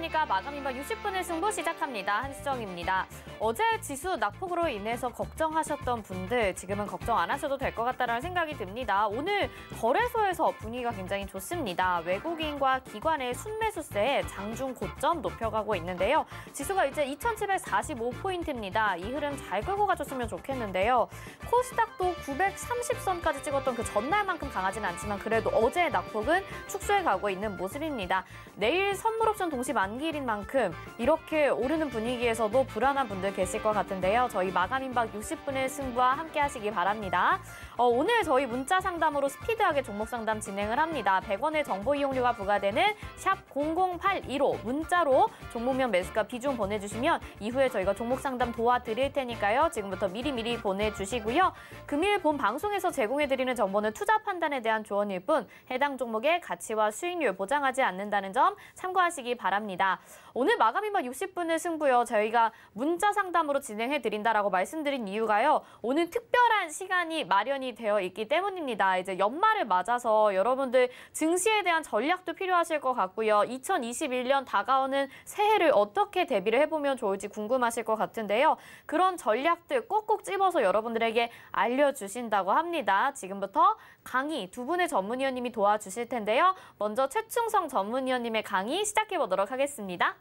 안녕하십니까. 마감인박 60분의 승부 시작합니다. 한시정입니다. 어제 지수 낙폭으로 인해서 걱정하셨던 분들 지금은 걱정 안 하셔도 될 것 같다는 생각이 듭니다. 오늘 거래소에서 분위기가 굉장히 좋습니다. 외국인과 기관의 순매수세에 장중 고점 높여가고 있는데요. 지수가 이제 2745포인트입니다. 이 흐름 잘 끌고 가줬으면 좋겠는데요. 코스닥도 930선까지 찍었던 그 전날만큼 강하진 않지만 그래도 어제의 낙폭은 축소해 가고 있는 모습입니다. 내일 선물 옵션 동시 만 기일인 만큼 이렇게 오르는 분위기에서도 불안한 분들 계실 것 같은데요. 저희 마감인박 60분의 승부와 함께 하시기 바랍니다. 어, 오늘 저희 문자 상담으로 스피드하게 종목 상담 진행을 합니다. 100원의 정보 이용료가 부과되는 샵 0082로 문자로 종목명 매수가 비중 보내주시면 이후에 저희가 종목 상담 도와드릴 테니까요. 지금부터 미리미리 보내주시고요. 금일 본 방송에서 제공해드리는 정보는 투자 판단에 대한 조언일 뿐 해당 종목의 가치와 수익률 보장하지 않는다는 점 참고하시기 바랍니다. 오늘 마감인박 60분의 승부요. 저희가 문자 상담으로 진행해 드린다라고 말씀드린 이유가요. 오늘 특별한 시간이 마련이 되어 있기 때문입니다. 이제 연말을 맞아서 여러분들 증시에 대한 전략도 필요하실 것 같고요. 2021년 다가오는 새해를 어떻게 대비를 해보면 좋을지 궁금하실 것 같은데요. 그런 전략들 꼭꼭 집어서 여러분들에게 알려주신다고 합니다. 지금부터 강의 두 분의 전문위원님이 도와주실 텐데요. 먼저 최충성 전문위원님의 강의 시작해 보도록 하겠습니다.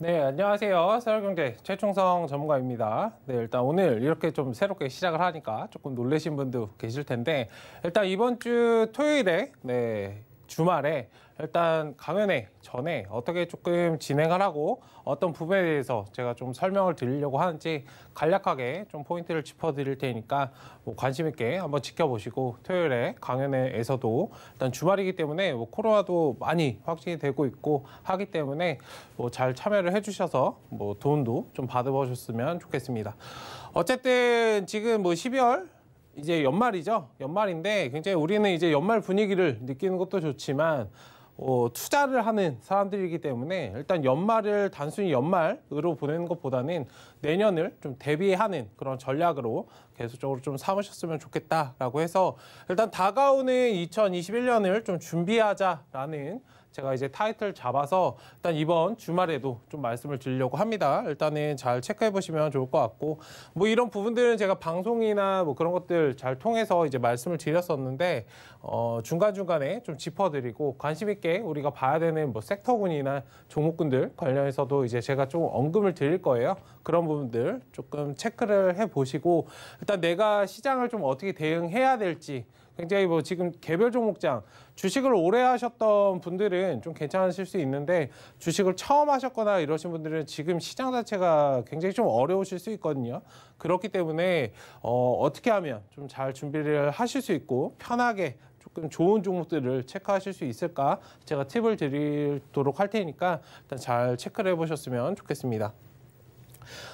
네, 안녕하세요. 서울경제 최충성 전문가입니다. 네, 일단 오늘 이렇게 좀 새롭게 시작을 하니까 조금 놀라신 분도 계실 텐데 일단 이번 주 토요일에 네, 주말에 일단 강연회 전에 어떻게 조금 진행을 하고 어떤 부분에 대해서 제가 좀 설명을 드리려고 하는지 간략하게 좀 포인트를 짚어드릴 테니까 뭐 관심 있게 한번 지켜보시고 토요일에 강연회에서도 일단 주말이기 때문에 뭐 코로나도 많이 확진이 되고 있고 하기 때문에 뭐 잘 참여를 해주셔서 뭐 도움도 좀 받아보셨으면 좋겠습니다. 어쨌든 지금 뭐 12월 이제 연말이죠. 연말인데 굉장히 우리는 이제 연말 분위기를 느끼는 것도 좋지만 어, 투자를 하는 사람들이기 때문에 일단 연말을 단순히 연말으로 보내는 것보다는 내년을 좀 대비하는 그런 전략으로 계속적으로 좀 삼으셨으면 좋겠다라고 해서 일단 다가오는 2021년을 좀 준비하자라는 제가 이제 타이틀 잡아서 일단 이번 주말에도 좀 말씀을 드리려고 합니다. 일단은 잘 체크해 보시면 좋을 것 같고 뭐 이런 부분들은 제가 방송이나 뭐 그런 것들 잘 통해서 이제 말씀을 드렸었는데 어 중간중간에 좀 짚어 드리고 관심 있게 우리가 봐야 되는 뭐 섹터군이나 종목군들 관련해서도 이제 제가 좀 언급을 드릴 거예요. 그런 부분들 조금 체크를 해 보시고 일단 내가 시장을 좀 어떻게 대응해야 될지 굉장히 뭐 지금 개별 종목장 주식을 오래 하셨던 분들은 좀 괜찮으실 수 있는데 주식을 처음 하셨거나 이러신 분들은 지금 시장 자체가 굉장히 좀 어려우실 수 있거든요. 그렇기 때문에 어, 어떻게 하면 좀 잘 준비를 하실 수 있고 편하게 조금 좋은 종목들을 체크하실 수 있을까 제가 팁을 드리도록 할 테니까 일단 잘 체크를 해보셨으면 좋겠습니다.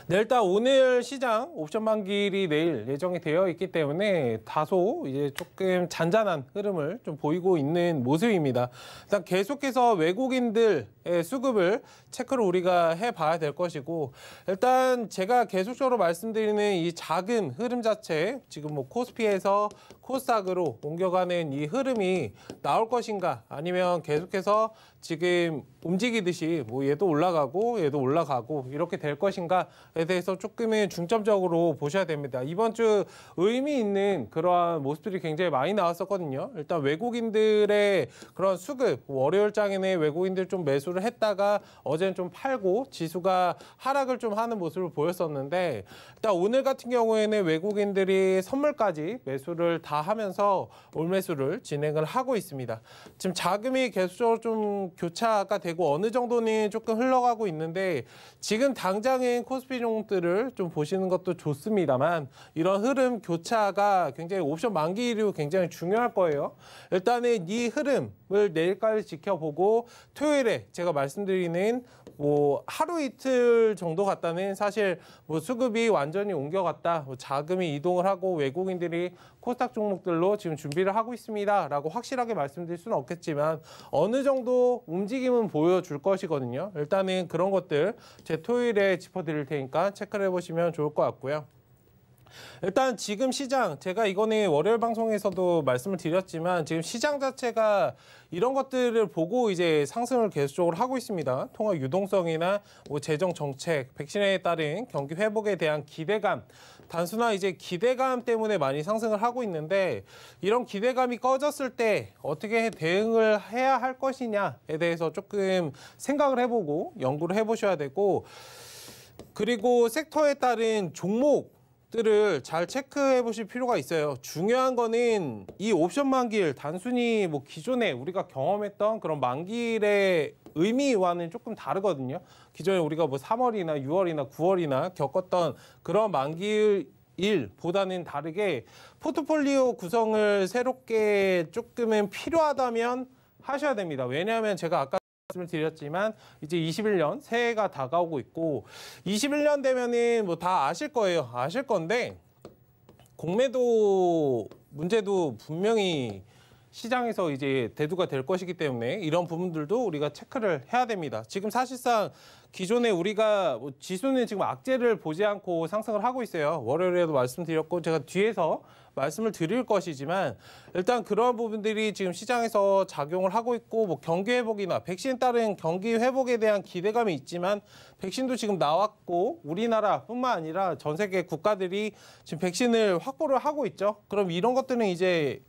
네, 일단 오늘 시장 옵션 만기일이 내일 예정이 되어 있기 때문에 다소 이제 조금 잔잔한 흐름을 좀 보이고 있는 모습입니다. 일단 계속해서 외국인들의 수급을 체크를 우리가 해봐야 될 것이고 일단 제가 계속적으로 말씀드리는 이 작은 흐름 자체 지금 뭐 코스피에서 코스닥으로 옮겨가는 이 흐름이 나올 것인가 아니면 계속해서 지금 움직이듯이 뭐 얘도 올라가고 얘도 올라가고 이렇게 될 것인가에 대해서 조금은 중점적으로 보셔야 됩니다. 이번 주 의미 있는 그러한 모습들이 굉장히 많이 나왔었거든요. 일단 외국인들의 그런 수급 월요일 장에는 외국인들 좀 매수를 했다가 어제는 좀 팔고 지수가 하락을 좀 하는 모습을 보였었는데 일단 오늘 같은 경우에는 외국인들이 선물까지 매수를 다 하면서 올매수를 진행을 하고 있습니다. 지금 자금이 계속 적으로 좀 교차가 되고 어느 정도는 조금 흘러가고 있는데 지금 당장은 코스피 종목들을 좀 보시는 것도 좋습니다만 이런 흐름 교차가 굉장히 옵션 만기일이 굉장히 중요할 거예요. 일단은 이 흐름을 내일까지 지켜보고 토요일에 제가 말씀드리는 뭐 하루 이틀 정도 갔다는 사실 뭐 수급이 완전히 옮겨갔다, 뭐 자금이 이동을 하고 외국인들이 코스닥 종목들로 지금 준비를 하고 있습니다 라고 확실하게 말씀드릴 수는 없겠지만 어느 정도 움직임은 보여줄 것이거든요. 일단은 그런 것들 제 토요일에 짚어드릴 테니까 체크를 해보시면 좋을 것 같고요. 일단 지금 시장 제가 이거는 월요일 방송에서도 말씀을 드렸지만 지금 시장 자체가 이런 것들을 보고 이제 상승을 계속적으로 하고 있습니다. 통화 유동성이나 뭐 재정 정책, 백신에 따른 경기 회복에 대한 기대감 단순한 이제 기대감 때문에 많이 상승을 하고 있는데 이런 기대감이 꺼졌을 때 어떻게 대응을 해야 할 것이냐에 대해서 조금 생각을 해보고 연구를 해보셔야 되고 그리고 섹터에 따른 종목 들을 잘 체크해 보실 필요가 있어요. 중요한 거는 이 옵션 만기일 단순히 뭐 기존에 우리가 경험했던 그런 만기일의 의미와는 조금 다르거든요. 기존에 우리가 뭐 3월이나 6월이나 9월이나 겪었던 그런 만기일 보다는 다르게 포트폴리오 구성을 새롭게 조금은 필요하다면 하셔야 됩니다. 왜냐하면 제가 아까 말씀을 드렸지만 이제 21년 새해가 다가오고 있고 21년 되면은 뭐 다 아실 거예요. 아실 건데 공매도 문제도 분명히 시장에서 이제 대두가 될 것이기 때문에 이런 부분들도 우리가 체크를 해야 됩니다. 지금 사실상 기존에 우리가 뭐 지수는 지금 악재를 보지 않고 상승을 하고 있어요. 월요일에도 말씀드렸고 제가 뒤에서 말씀을 드릴 것이지만 일단 그런 부분들이 지금 시장에서 작용을 하고 있고 뭐 경기 회복이나 백신 따른 경기 회복에 대한 기대감이 있지만 백신도 지금 나왔고 우리나라뿐만 아니라 전 세계 국가들이 지금 백신을 확보를 하고 있죠. 그럼 이런 것들은 이제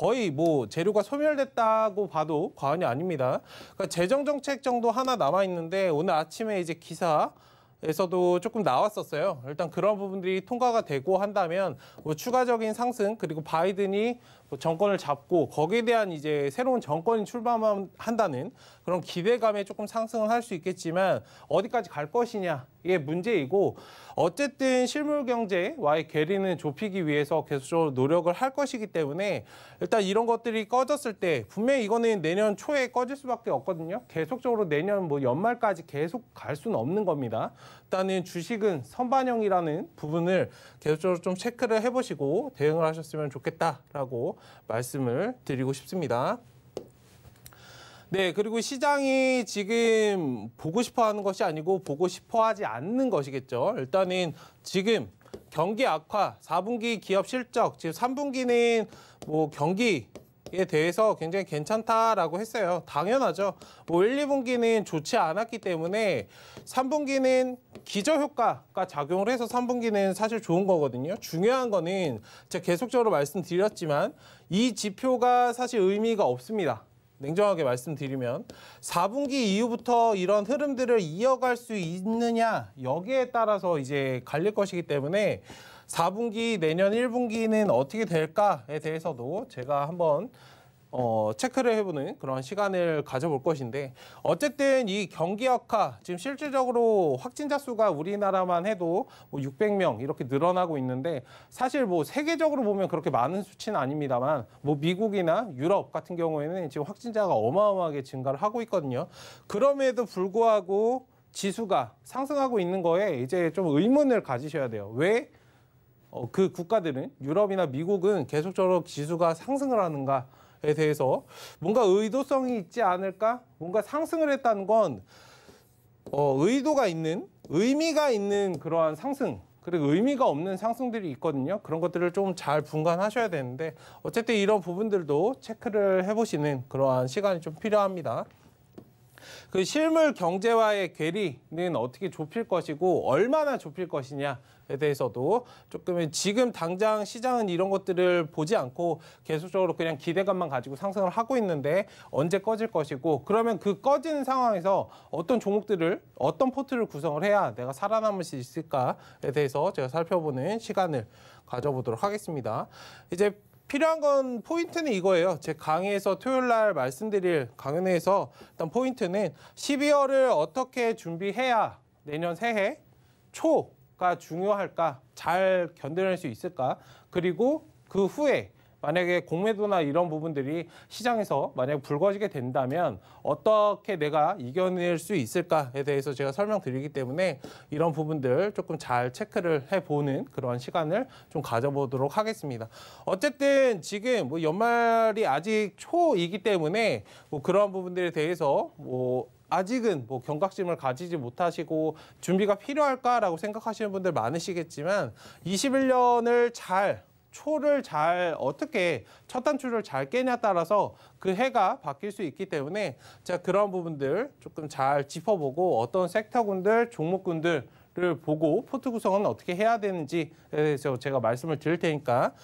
거의 뭐 재료가 소멸됐다고 봐도 과언이 아닙니다. 그러니까 재정 정책 정도 하나 남아 있는데 오늘 아침에 이제 기사 에서도 조금 나왔었어요. 일단 그런 부분들이 통과가 되고 한다면 뭐 추가적인 상승 그리고 바이든이 뭐 정권을 잡고 거기에 대한 이제 새로운 정권이 출범한다는 그런 기대감에 조금 상승을 할 수 있겠지만 어디까지 갈 것이냐 이게 문제이고 어쨌든 실물 경제와의 괴리는 좁히기 위해서 계속적으로 노력을 할 것이기 때문에 일단 이런 것들이 꺼졌을 때 분명히 이거는 내년 초에 꺼질 수밖에 없거든요. 계속적으로 내년 뭐 연말까지 계속 갈 수는 없는 겁니다. 일단은 주식은 선반영이라는 부분을 계속적으로 좀 체크를 해보시고 대응을 하셨으면 좋겠다라고 말씀을 드리고 싶습니다. 네, 그리고 시장이 지금 보고 싶어 하는 것이 아니고 보고 싶어 하지 않는 것이겠죠. 일단은 지금 경기 악화, 4분기 기업 실적, 지금 3분기는 뭐 경기 에 대해서 굉장히 괜찮다라고 했어요. 당연하죠. 뭐 1, 2분기는 좋지 않았기 때문에 3분기는 기저효과가 작용을 해서 3분기는 사실 좋은 거거든요. 중요한 거는 제가 계속적으로 말씀드렸지만 이 지표가 사실 의미가 없습니다. 냉정하게 말씀드리면 4분기 이후부터 이런 흐름들을 이어갈 수 있느냐 여기에 따라서 이제 갈릴 것이기 때문에 4분기 내년 1분기는 어떻게 될까에 대해서도 제가 한번 어, 체크를 해보는 그런 시간을 가져볼 것인데 어쨌든 이 경기 악화 지금 실질적으로 확진자 수가 우리나라만 해도 뭐 600명 이렇게 늘어나고 있는데 사실 뭐 세계적으로 보면 그렇게 많은 수치는 아닙니다만 뭐 미국이나 유럽 같은 경우에는 지금 확진자가 어마어마하게 증가를 하고 있거든요. 그럼에도 불구하고 지수가 상승하고 있는 거에 이제 좀 의문을 가지셔야 돼요. 왜? 어, 그 국가들은 유럽이나 미국은 계속적으로 지수가 상승을 하는가? 에 대해서 뭔가 의도성이 있지 않을까? 뭔가 상승을 했다는 건 어, 의도가 있는 의미가 있는 그러한 상승 그리고 의미가 없는 상승들이 있거든요. 그런 것들을 좀 잘 분간하셔야 되는데 어쨌든 이런 부분들도 체크를 해보시는 그러한 시간이 좀 필요합니다. 그 실물 경제와의 괴리는 어떻게 좁힐 것이고 얼마나 좁힐 것이냐에 대해서도 조금 지금 당장 시장은 이런 것들을 보지 않고 계속적으로 그냥 기대감만 가지고 상승을 하고 있는데 언제 꺼질 것이고 그러면 그 꺼지는 상황에서 어떤 종목들을 어떤 포트를 구성을 해야 내가 살아남을 수 있을까에 대해서 제가 살펴보는 시간을 가져보도록 하겠습니다. 이제 필요한 건 포인트는 이거예요. 제 강의에서 토요일 날 말씀드릴 강연에서 일단 포인트는 12월을 어떻게 준비해야 내년 새해 초가 중요할까? 잘 견뎌낼 수 있을까? 그리고 그 후에 만약에 공매도나 이런 부분들이 시장에서 만약 불거지게 된다면 어떻게 내가 이겨낼 수 있을까에 대해서 제가 설명드리기 때문에 이런 부분들 조금 잘 체크를 해보는 그런 시간을 좀 가져보도록 하겠습니다. 어쨌든 지금 뭐 연말이 아직 초이기 때문에 뭐 그런 부분들에 대해서 뭐 아직은 뭐 경각심을 가지지 못하시고 준비가 필요할까라고 생각하시는 분들 많으시겠지만 21년을 잘 초를 잘 어떻게 첫 단추를 잘 깨냐 따라서 그 해가 바뀔 수 있기 때문에 제가 그런 부분들 조금 잘 짚어보고 어떤 섹터군들 종목군들 을 보고 포트 구성은 어떻게 해야 되는지에 대해서 제가 말씀을 드릴 테니까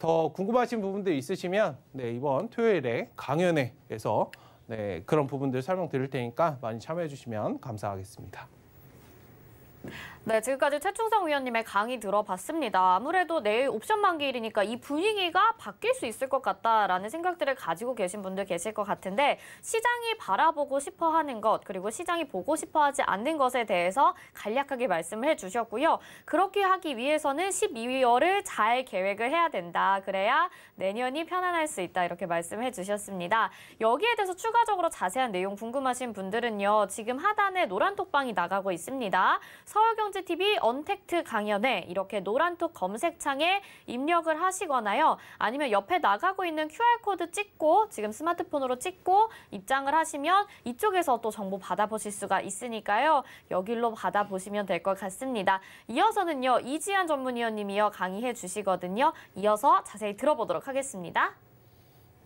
더 궁금하신 부분들 있으시면 네, 이번 토요일에 강연회에서 네, 그런 부분들 설명드릴 테니까 많이 참여해 주시면 감사하겠습니다. 네, 지금까지 최충성 위원님의 강의 들어봤습니다. 아무래도 내일 옵션 만기일이니까 이 분위기가 바뀔 수 있을 것 같다라는 생각들을 가지고 계신 분들 계실 것 같은데 시장이 바라보고 싶어 하는 것 그리고 시장이 보고 싶어 하지 않는 것에 대해서 간략하게 말씀을 해주셨고요. 그렇게 하기 위해서는 12월을 잘 계획을 해야 된다. 그래야 내년이 편안할 수 있다. 이렇게 말씀해 주셨습니다. 여기에 대해서 추가적으로 자세한 내용 궁금하신 분들은요. 지금 하단에 노란 톡방이 나가고 있습니다. 서울경제 TV 언택트 강연에 이렇게 노란톡 검색창에 입력을 하시거나요. 아니면 옆에 나가고 있는 QR코드 찍고 지금 스마트폰으로 찍고 입장을 하시면 이쪽에서 또 정보 받아보실 수가 있으니까요. 여기로 받아보시면 될 것 같습니다. 이어서는요. 이지한 전문위원님이요. 강의해 주시거든요. 이어서 자세히 들어보도록 하겠습니다.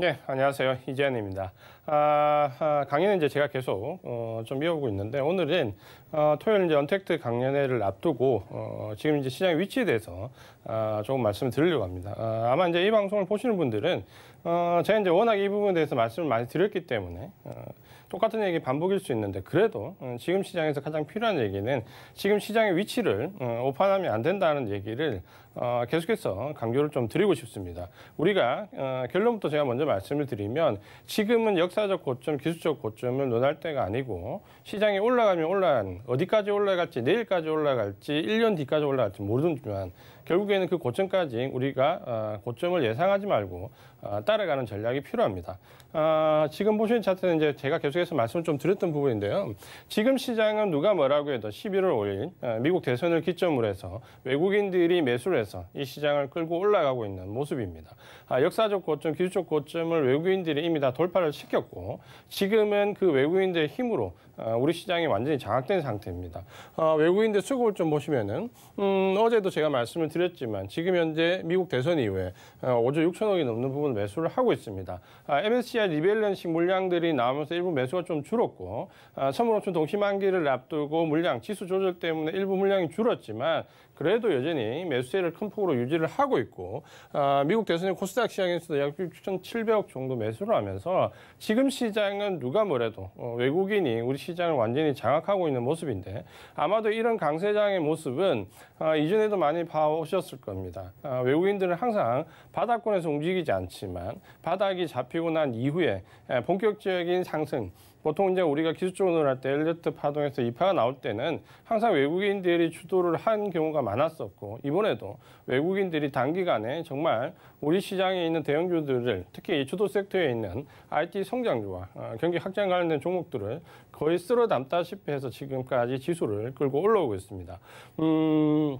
네, 안녕하세요. 이재현입니다. 아, 아, 강의는 이제 제가 계속 어, 좀 이어오고 있는데 오늘은 어, 토요일 이제 언택트 강연회를 앞두고 어, 지금 이제 시장의 위치에 대해서 아, 조금 말씀을 드리려고 합니다. 아, 아마 이제 이 방송을 보시는 분들은 어, 제가 이제 워낙 이 부분에 대해서 말씀을 많이 드렸기 때문에 어, 똑같은 얘기 반복일 수 있는데 그래도 어, 지금 시장에서 가장 필요한 얘기는 지금 시장의 위치를 어, 오판하면 안 된다는 얘기를 어, 계속해서 강조를 좀 드리고 싶습니다. 우리가 어, 결론부터 제가 먼저 말씀을 드리면 지금은 역사적 고점, 기술적 고점을 논할 때가 아니고 시장이 올라가면 올라간 어디까지 올라갈지 내일까지 올라갈지 1년 뒤까지 올라갈지 모르지만 결국에는 그 고점까지 우리가 어, 고점을 예상하지 말고 어, 따라가는 전략이 필요합니다. 어, 지금 보시는 차트는 이제 제가 계속해서 말씀을 좀 드렸던 부분인데요. 지금 시장은 누가 뭐라고 해도 11월 5일 어, 미국 대선을 기점으로 해서 외국인들이 매수를 해서 이 시장을 끌고 올라가고 있는 모습입니다. 아, 역사적 고점, 기술적 고점을 외국인들이 이미 다 돌파를 시켰고 지금은 그 외국인들의 힘으로 어, 우리 시장이 완전히 장악된 상태입니다. 어, 외국인들 수급을 좀 보시면은 음, 어제도 제가 말씀을 드렸 지만 지금 현재 미국 대선 이후에 어, 5조 6천억이 넘는 부분 매수를 하고 있습니다. 아, MSCI 리밸런싱 물량들이 나오면서 일부 매수가 좀 줄었고 아, 선물옵션 동시 만기를 앞두고 물량 지수 조절 때문에 일부 물량이 줄었지만 그래도 여전히 매수세를 큰 폭으로 유지를 하고 있고 아, 미국 대선의 코스닥 시장에서도 약 6,700억 정도 매수를 하면서 지금 시장은 누가 뭐래도 어, 외국인이 우리 시장을 완전히 장악하고 있는 모습인데 아마도 이런 강세장의 모습은 아, 이전에도 많이 봐오셨을 겁니다. 아, 외국인들은 항상 바닥권에서 움직이지 않지만 바닥이 잡히고 난 이후에 에, 본격적인 상승 보통 이제 우리가 기술적으로 할 때 엘리트 파동에서 이파가 나올 때는 항상 외국인들이 주도를 한 경우가 많았었고 이번에도 외국인들이 단기간에 정말 우리 시장에 있는 대형주들을 특히 이 주도 섹터에 있는 IT 성장주와 어, 경기 확장 관련된 종목들을 거의 쓸어 담다시피 해서 지금까지 지수를 끌고 올라오고 있습니다. 음,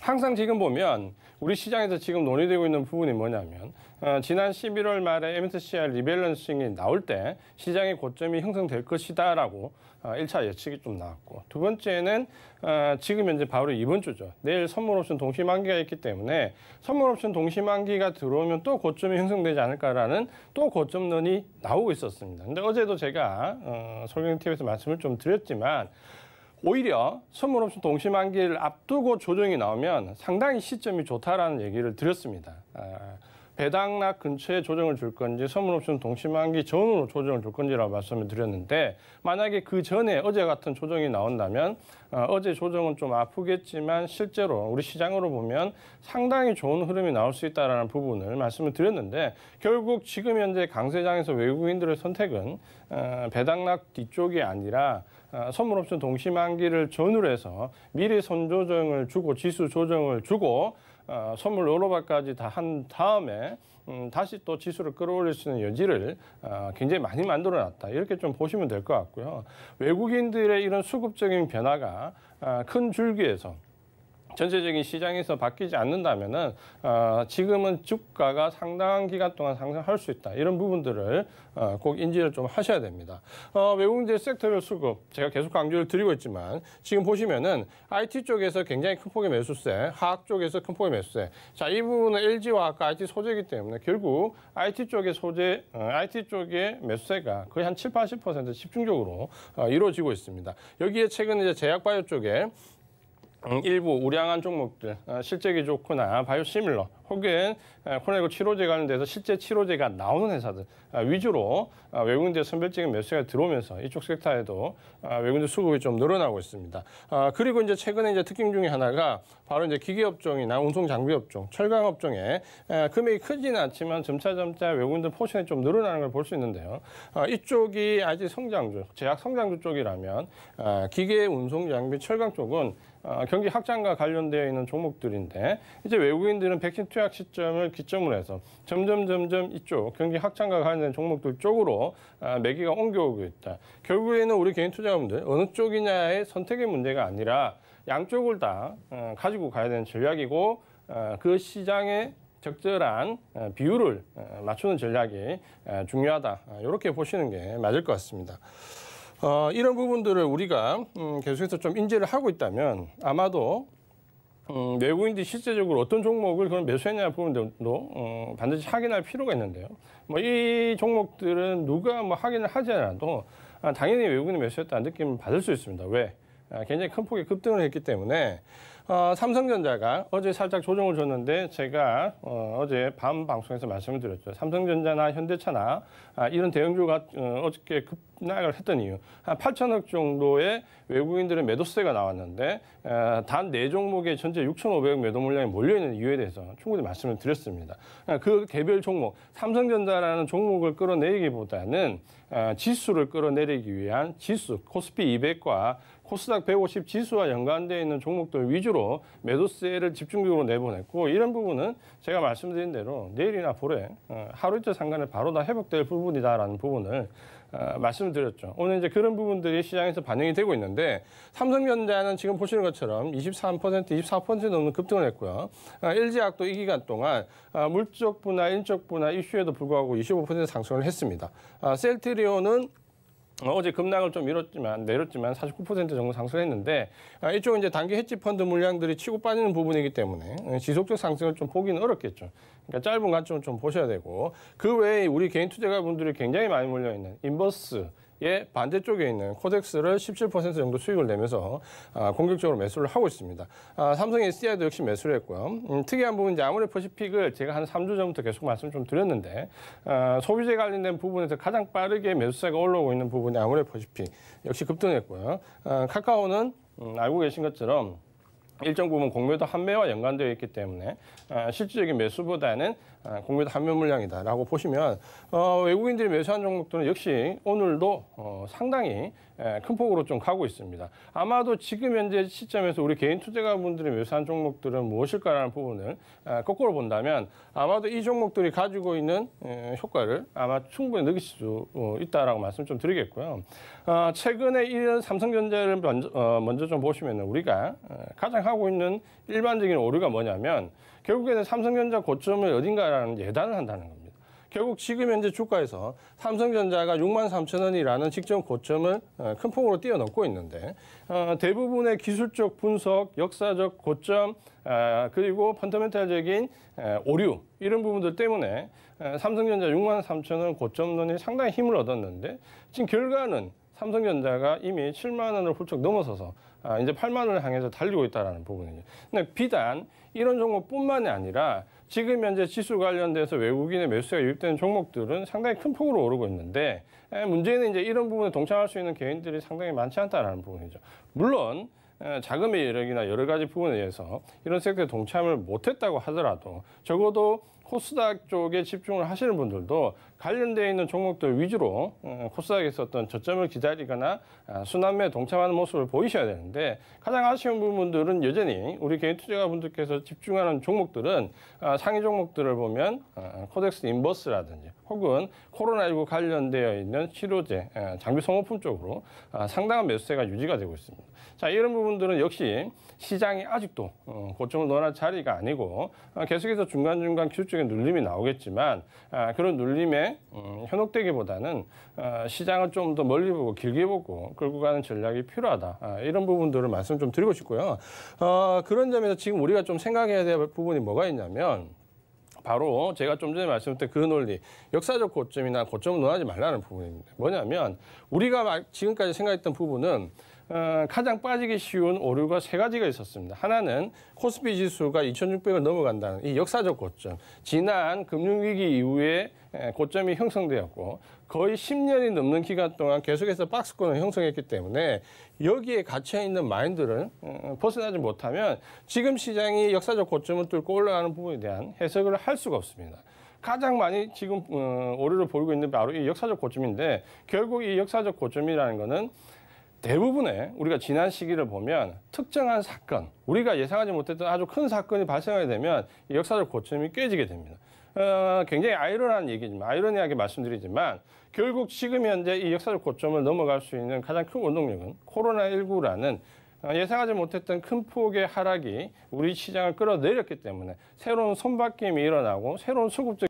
항상 지금 보면 우리 시장에서 지금 논의되고 있는 부분이 뭐냐면 어, 지난 11월 말에 MSCI 리밸런싱이 나올 때 시장의 고점이 형성될 것이다라고 어, 1차 예측이 좀 나왔고 두 번째는 어, 지금 현재 바로 이번 주죠. 내일 선물옵션 동시만기가 있기 때문에 선물옵션 동시만기가 들어오면 또 고점이 형성되지 않을까라는 또 고점론이 나오고 있었습니다. 근데 어제도 제가 어, 설경TV에서 말씀을 좀 드렸지만 오히려 선물 옵션 동시 만기를 앞두고 조정이 나오면 상당히 시점이 좋다라는 얘기를 드렸습니다. 아, 배당락 근처에 조정을 줄 건지 선물 옵션 동시 만기 전으로 조정을 줄 건지라고 말씀을 드렸는데 만약에 그 전에 어제 같은 조정이 나온다면 어, 제 조정은 좀 아프겠지만 실제로 우리 시장으로 보면 상당히 좋은 흐름이 나올 수 있다는 부분을 말씀을 드렸는데 결국 지금 현재 강세장에서 외국인들의 선택은 어, 배당락 뒤쪽이 아니라 어, 선물 옵션 동시 만기를 전후로 해서 미리 선조정을 주고 지수 조정을 주고 어, 선물 여러발까지 다 한 다음에 음, 다시 또 지수를 끌어올릴 수 있는 여지를 어, 굉장히 많이 만들어놨다 이렇게 좀 보시면 될 것 같고요. 외국인들의 이런 수급적인 변화가 어, 큰 줄기에서 전체적인 시장에서 바뀌지 않는다면은 어, 지금은 주가가 상당한 기간 동안 상승할 수 있다 이런 부분들을 어, 꼭 인지를 좀 하셔야 됩니다. 어, 외국인들 섹터별 수급 제가 계속 강조를 드리고 있지만 지금 보시면은 IT 쪽에서 굉장히 큰 폭의 매수세, 화학 쪽에서 큰 폭의 매수세. 자, 이 부분은 LG와 아까 IT 소재이기 때문에 결국 IT 쪽의 소재, 어, IT 쪽의 매수세가 거의 한 7, 80% 집중적으로 어, 이루어지고 있습니다. 여기에 최근 이제 제약바이오 쪽에 음, 일부 우량한 종목들, 어, 실적이 좋거나 바이오시밀러 혹은 어, 코로나19 치료제 관련돼서 실제 치료제가 나오는 회사들 어, 위주로 어, 외국인들 선별적인 매수가 들어오면서 이쪽 섹터에도 어, 외국인들 수급이 좀 늘어나고 있습니다. 어, 그리고 이제 최근에 이제 특징 중에 하나가 바로 이제 기계업종이나 운송 장비업종, 철강업종에 에, 금액이 크지는 않지만 점차 점차 외국인들 portion이 좀 늘어나는 걸 볼 수 있는데요. 어, 이쪽이 아직 성장주, 제약 성장주 쪽이라면 어, 기계, 운송 장비, 철강 쪽은 어, 경기 확장과 관련되어 있는 종목들인데 이제 외국인들은 백신 투약 시점을 기점으로 해서 점점 점점 이쪽 경기 확장과 관련된 종목들 쪽으로 어, 매기가 옮겨오고 있다. 결국에는 우리 개인 투자자분들 어느 쪽이냐의 선택의 문제가 아니라 양쪽을 다 어, 가지고 가야 되는 전략이고 어, 그 시장에 적절한 어, 비율을 어, 맞추는 전략이 어, 중요하다. 어, 이렇게 보시는 게 맞을 것 같습니다. 어, 이런 부분들을 우리가 음, 계속해서 좀 인지를 하고 있다면 아마도 음, 외국인들이 실제적으로 어떤 종목을 그런 매수했냐 부분도 어, 반드시 확인할 필요가 있는데요. 뭐 이 종목들은 누가 뭐 확인을 하지 않아도 아, 당연히 외국인이 매수했다는 느낌을 받을 수 있습니다. 왜? 아, 굉장히 큰 폭의 급등을 했기 때문에 어, 삼성전자가 어제 살짝 조정을 줬는데 제가 어, 어제 밤 방송에서 말씀을 드렸죠. 삼성전자나 현대차나 아, 이런 대형주가 어, 어저께 급락을 했던 이유 한 8천억 정도의 외국인들의 매도세가 나왔는데 어, 단네 종목의 전체 6,500억 매도 물량이 몰려 있는 이유에 대해서 충분히 말씀을 드렸습니다. 아, 그 개별 종목 삼성전자라는 종목을 끌어내리기보다는 어, 지수를 끌어내리기 위한 지수 코스피 200과 코스닥 150 지수와 연관되어 있는 종목들 위주로 매도세를 집중적으로 내보냈고 이런 부분은 제가 말씀드린 대로 내일이나 모레 어, 하루 이틀 상간에 바로 다 회복될 부분이다라는 부분을 어, 말씀을 드렸죠. 오늘 이제 그런 부분들이 시장에서 반영이 되고 있는데 삼성전자는 지금 보시는 것처럼 23% 24% 넘는 급등을 했고요. 어, LG학도 이 기간 동안 어, 물적 분화, 인적 분화 이슈에도 불구하고 25% 상승을 했습니다. 어, 셀트리온은 어, 어제 급락을 좀 미뤘지만 내렸지만 49% 정도 상승했는데 아, 이쪽은 이제 단기 헤지 펀드 물량들이 치고 빠지는 부분이기 때문에 어, 지속적 상승을 좀 보기는 어렵겠죠. 그러니까 짧은 관점을 좀 보셔야 되고 그 외에 우리 개인 투자가분들이 굉장히 많이 몰려 있는 인버스 의 반대쪽에 있는 KODEX를 17% 정도 수익을 내면서 아, 공격적으로 매수를 하고 있습니다. 아, 삼성 SDI도 역시 매수를 했고요. 음, 특이한 부분 이제 아모레 퍼시픽을 제가 한 3주 전부터 계속 말씀 좀 드렸는데 아, 소비재 관련된 부분에서 가장 빠르게 매수세가 올라오고 있는 부분이 아모레 퍼시픽 역시 급등했고요. 아, 카카오는 음, 알고 계신 것처럼 일정 부분 공매도 한매와 연관되어 있기 때문에 아, 실질적인 매수보다는 아, 공매도 한매 물량이다라고 보시면 어, 외국인들이 매수한 종목들은 역시 오늘도 어, 상당히 에, 큰 폭으로 좀 가고 있습니다. 아마도 지금 현재 시점에서 우리 개인 투자가분들이 매수한 종목들은 무엇일까라는 부분을 에, 거꾸로 본다면 아마도 이 종목들이 가지고 있는 에, 효과를 아마 충분히 느끼실 수 어, 있다라고 말씀 좀 드리겠고요. 어, 최근에 이런 삼성전자를 먼저, 어, 먼저 좀 보시면 우리가 어, 가장 하고 있는 일반적인 오류가 뭐냐면 결국에는 삼성전자 고점을 어딘가라는 예단을 한다는 겁니다. 결국 지금 현재 주가에서 삼성전자가 6만 3천 원이라는 직전 고점을 어, 큰 폭으로 뛰어넘고 있는데 어, 대부분의 기술적 분석, 역사적 고점 어, 그리고 펀더멘탈적인 에, 오류 이런 부분들 때문에 에, 삼성전자 6만 3천 원 고점론이 상당히 힘을 얻었는데 지금 결과는 삼성전자가 이미 7만 원을 훌쩍 넘어서서 아, 이제 8만 원을 향해서 달리고 있다는 부분이죠. 근데 비단 이런 종목뿐만이 아니라 지금 현재 지수 관련돼서 외국인의 매수가 유입되는 종목들은 상당히 큰 폭으로 오르고 있는데 에, 문제는 이제 이런 부분에 동참할 수 있는 개인들이 상당히 많지 않다라는 부분이죠. 물론 에, 자금의 여력이나 여러 가지 부분에 의해서 이런 섹터에 동참을 못했다고 하더라도 적어도 코스닥 쪽에 집중을 하시는 분들도 관련되어 있는 종목들 위주로 어, 코스닥에서 어떤 저점을 기다리거나 아, 순환매에 동참하는 모습을 보이셔야 되는데 가장 아쉬운 부분들은 여전히 우리 개인 투자가분들께서 집중하는 종목들은 아, 상위 종목들을 보면 아, 코덱스 인버스라든지 혹은 코로나19 관련되어 있는 치료제, 아, 장비 소모품 쪽으로 아, 상당한 매수세가 유지가 되고 있습니다. 자, 이런 부분들은 역시 시장이 아직도 어, 고점을 논할 자리가 아니고 어, 계속해서 중간중간 기술적인 눌림이 나오겠지만 아, 그런 눌림에 음, 현혹되기보다는 어, 시장을 좀 더 멀리 보고 길게 보고 끌고 가는 전략이 필요하다. 아, 이런 부분들을 말씀 좀 드리고 싶고요. 어, 그런 점에서 지금 우리가 좀 생각해야 될 부분이 뭐가 있냐면 바로 제가 좀 전에 말씀드린 그 논리, 역사적 고점이나 고점을 논하지 말라는 부분입니다. 뭐냐면 우리가 말- 지금까지 생각했던 부분은 어, 가장 빠지기 쉬운 오류가 세 가지가 있었습니다. 하나는 코스피 지수가 2,600을 넘어간다는 이 역사적 고점. 지난 금융위기 이후에 에, 고점이 형성되었고 거의 10년이 넘는 기간 동안 계속해서 박스권을 형성했기 때문에 여기에 갇혀 있는 마인드를 어, 벗어나지 못하면 지금 시장이 역사적 고점을 뚫고 올라가는 부분에 대한 해석을 할 수가 없습니다. 가장 많이 지금 어, 오류를 보이고 있는 바로 이 역사적 고점인데 결국 이 역사적 고점이라는 거는 대부분의 우리가 지난 시기를 보면 특정한 사건, 우리가 예상하지 못했던 아주 큰 사건이 발생하게 되면 이 역사적 고점이 깨지게 됩니다. 어, 굉장히 아이러니한 얘기지만, 아이러니하게 말씀드리지만, 결국 지금 현재 이 역사적 고점을 넘어갈 수 있는 가장 큰 원동력은 코로나19라는 어, 예상하지 못했던 큰 폭의 하락이 우리 시장을 끌어내렸기 때문에 새로운 손바뀜이 일어나고 새로운 수급적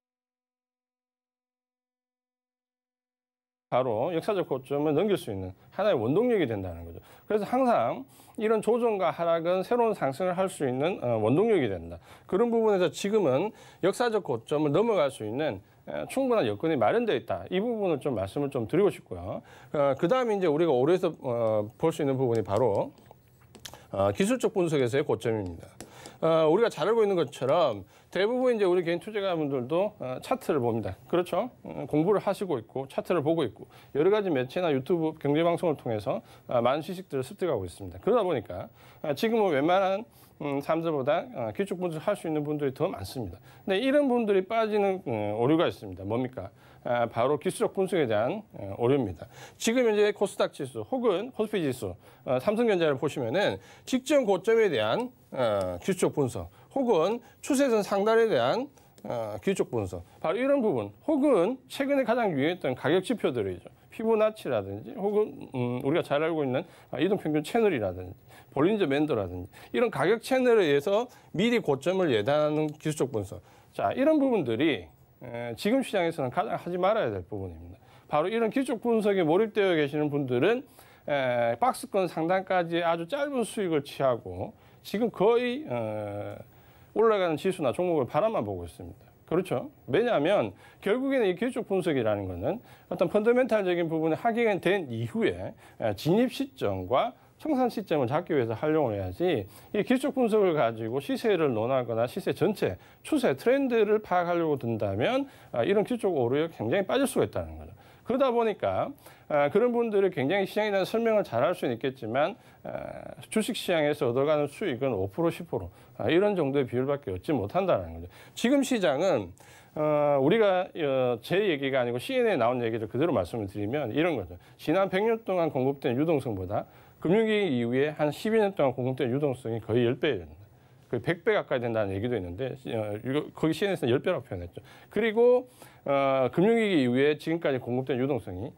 바로 역사적 고점을 넘길 수 있는 하나의 원동력이 된다는 거죠. 그래서 항상 이런 조정과 하락은 새로운 상승을 할 수 있는 어, 원동력이 된다. 그런 부분에서 지금은 역사적 고점을 넘어갈 수 있는 에, 충분한 여건이 마련되어 있다. 이 부분을 좀 말씀을 좀 드리고 싶고요. 어, 그 다음에 이제 우리가 올해서 어, 볼수 있는 부분이 바로 어, 기술적 분석에서의 고점입니다. 어, 우리가 잘 알고 있는 것처럼 대부분 이제 우리 개인 투자자분들도 어, 차트를 봅니다. 그렇죠? 어, 공부를 하시고 있고 차트를 보고 있고 여러 가지 매체나 유튜브 경제 방송을 통해서 어, 많은 지식들을 습득하고 있습니다. 그러다 보니까 어, 지금은 웬만한 음, 사람들보다 어, 기술 분석을 할수 있는 분들이 더 많습니다. 근데 이런 분들이 빠지는 어, 오류가 있습니다. 뭡니까? 아, 바로 기술적 분석에 대한 어, 오류입니다. 지금 현재 코스닥 지수 혹은 코스피 지수, 어, 삼성전자를 보시면은 직전 고점에 대한 어, 기술적 분석 혹은 추세선 상단에 대한 어, 기술적 분석, 바로 이런 부분 혹은 최근에 가장 유행했던 가격 지표들이죠. 피부나치라든지 혹은 음, 우리가 잘 알고 있는 아, 이동평균 채널이라든지 볼린저 밴드라든지 이런 가격 채널에 의해서 미리 고점을 예단하는 기술적 분석. 자 이런 부분들이 에, 지금 시장에서는 가장 하지 말아야 될 부분입니다. 바로 이런 기술적 분석에 몰입되어 계시는 분들은 에, 박스권 상단까지 아주 짧은 수익을 취하고 지금 거의 어, 올라가는 지수나 종목을 바라만 보고 있습니다. 그렇죠. 왜냐하면 결국에는 이 기술적 분석이라는 것은 어떤 펀더멘탈적인 부분이 확인된 이후에 에, 진입 시점과 청산 시점을 잡기 위해서 활용을 해야지 이 기술적 분석을 가지고 시세를 논하거나 시세 전체 추세 트렌드를 파악하려고 든다면 아, 이런 기술적 오류에 굉장히 빠질 수가 있다는 거죠. 그러다 보니까 아, 그런 분들이 굉장히 시장에 대한 설명을 잘 할 수는 있겠지만 아, 주식 시장에서 얻어가는 수익은 5% 10% 아, 이런 정도의 비율밖에 얻지 못한다는 거죠. 지금 시장은 어, 우리가 어, 제 얘기가 아니고 CNN에 나온 얘기를 그대로 말씀을 드리면 이런 거죠. 지난 100년 동안 공급된 유동성보다 금융위기 이후에 한 12년 동안 공급된 유동성이 거의 10배 됩니다. 거의 100배 가까이 된다는 얘기도 있는데 어, 거기 CNN에서는 10배라고 표현했죠. 그리고 어, 금융위기 이후에 지금까지 공급된 유동성이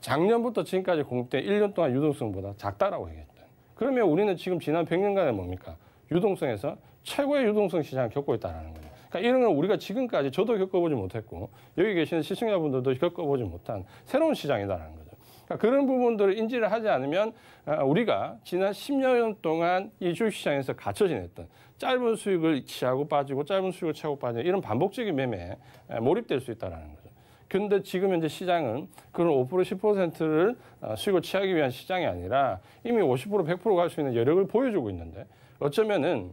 작년부터 지금까지 공급된 1년 동안 유동성보다 작다라고 얘기했죠. 그러면 우리는 지금 지난 100년간에 뭡니까? 유동성에서 최고의 유동성 시장을 겪고 있다는 거예요. 그러니까 이런 건 우리가 지금까지 저도 겪어보지 못했고 여기 계시는 시청자분들도 겪어보지 못한 새로운 시장이다라는 거죠. 그러니까 그런 부분들을 인지를 하지 않으면 아, 우리가 지난 10년 동안 이 주식시장에서 갇혀 지냈던 짧은 수익을 취하고 빠지고 짧은 수익을 취하고 빠지는 이런 반복적인 매매에 몰입될 수 있다는 거죠. 근데 지금 현재 시장은 그런 5% 10%를 어, 수익을 취하기 위한 시장이 아니라 이미 50% 100%갈 수 있는 여력을 보여주고 있는데 어쩌면은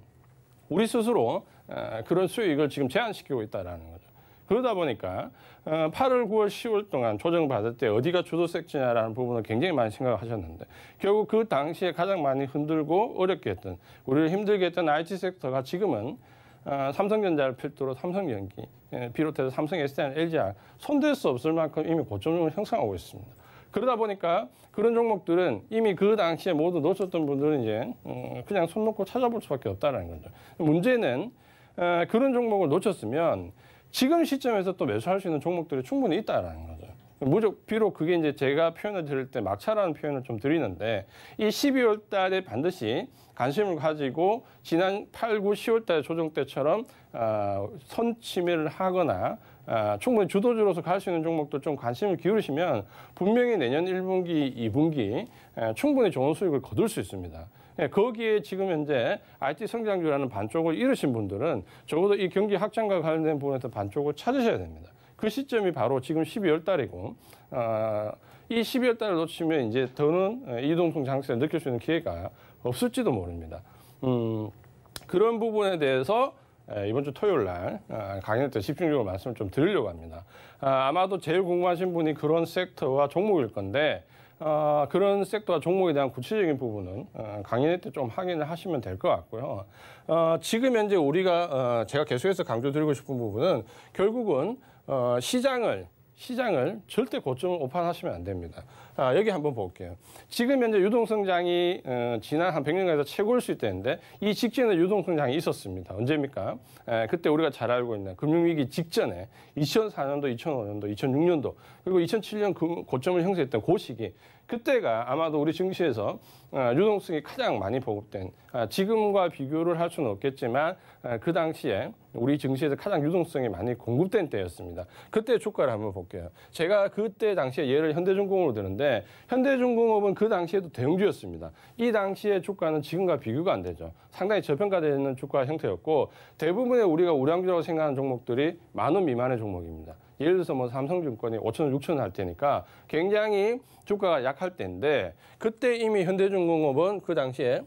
우리 스스로 어, 그런 수익을 지금 제한시키고 있다라는. 그러다 보니까 8월, 9월, 10월 동안 조정받을 때 어디가 주도 섹지냐라는 부분을 굉장히 많이 생각하셨는데 결국 그 당시에 가장 많이 흔들고 어렵게 했던 우리를 힘들게 했던 IT 섹터가 지금은 어, 삼성전자를 필두로 삼성전기 예, 비롯해서 삼성 SDI, LGR 손댈 수 없을 만큼 이미 고점을 형성하고 있습니다. 그러다 보니까 그런 종목들은 이미 그 당시에 모두 놓쳤던 분들은 이제 어, 그냥 손 놓고 찾아볼 수밖에 없다는 거죠. 문제는 어, 그런 종목을 놓쳤으면 지금 시점에서 또 매수할 수 있는 종목들이 충분히 있다라는 거죠. 무적 비록 그게 이제 제가 표현을 드릴 때 막차라는 표현을 좀 드리는데 이 12월 달에 반드시 관심을 가지고 지난 8, 9, 10월 달 조정 때처럼 어, 선침해를 하거나 아, 충분히 주도주로서 갈 수 있는 종목들 좀 관심을 기울이시면 분명히 내년 1분기, 2분기 에, 충분히 좋은 수익을 거둘 수 있습니다. 예, 거기에 지금 현재 IT 성장주라는 반쪽을 잃으신 분들은 적어도 이 경기 확장과 관련된 부분에서 반쪽을 찾으셔야 됩니다. 그 시점이 바로 지금 12월 달이고, 어, 이 12월 달을 놓치면 이제 더는 에, 이동성 장세를 느낄 수 있는 기회가 없을지도 모릅니다. 음, 그런 부분에 대해서 에, 이번 주 토요일 날 아, 강연 때 집중적으로 말씀을 좀 드리려고 합니다. 아, 아마도 제일 궁금하신 분이 그런 섹터와 종목일 건데 어, 그런 섹터와 종목에 대한 구체적인 부분은 어, 강연 때좀 확인을 하시면 될 것 같고요. 어, 지금 현재 우리가 어, 제가 계속해서 강조드리고 싶은 부분은 결국은 어, 시장을 시장을 절대 고점을 오판하시면 안 됩니다. 아, 여기 한번 볼게요. 지금 현재 유동성장이 어, 지난 한 100년간에서 최고일 수 있다는데 이 직전에 유동성장이 있었습니다. 언제입니까? 에, 그때 우리가 잘 알고 있는 금융위기 직전에 2004년도, 2005년도, 2006년도 그리고 2007년 그 고점을 형성했던 그 시기 그때가 아마도 우리 증시에서 어, 유동성이 가장 많이 보급된 아, 지금과 비교를 할 수는 없겠지만 아, 그 당시에 우리 증시에서 가장 유동성이 많이 공급된 때였습니다. 그때 주가를 한번 볼게요. 제가 그때 당시에 예를 현대중공업으로 드는데 현대중공업은 그 당시에도 대형주였습니다. 이 당시의 주가는 지금과 비교가 안 되죠. 상당히 저평가되어 있는 주가 형태였고 대부분의 우리가 우량주라고 생각하는 종목들이 만 원 미만의 종목입니다. 예를 들어서 뭐 삼성증권이 5천 원, 6천 원할 테니까 굉장히 주가가 약할 때인데 그때 이미 현대중공업은 그 당시에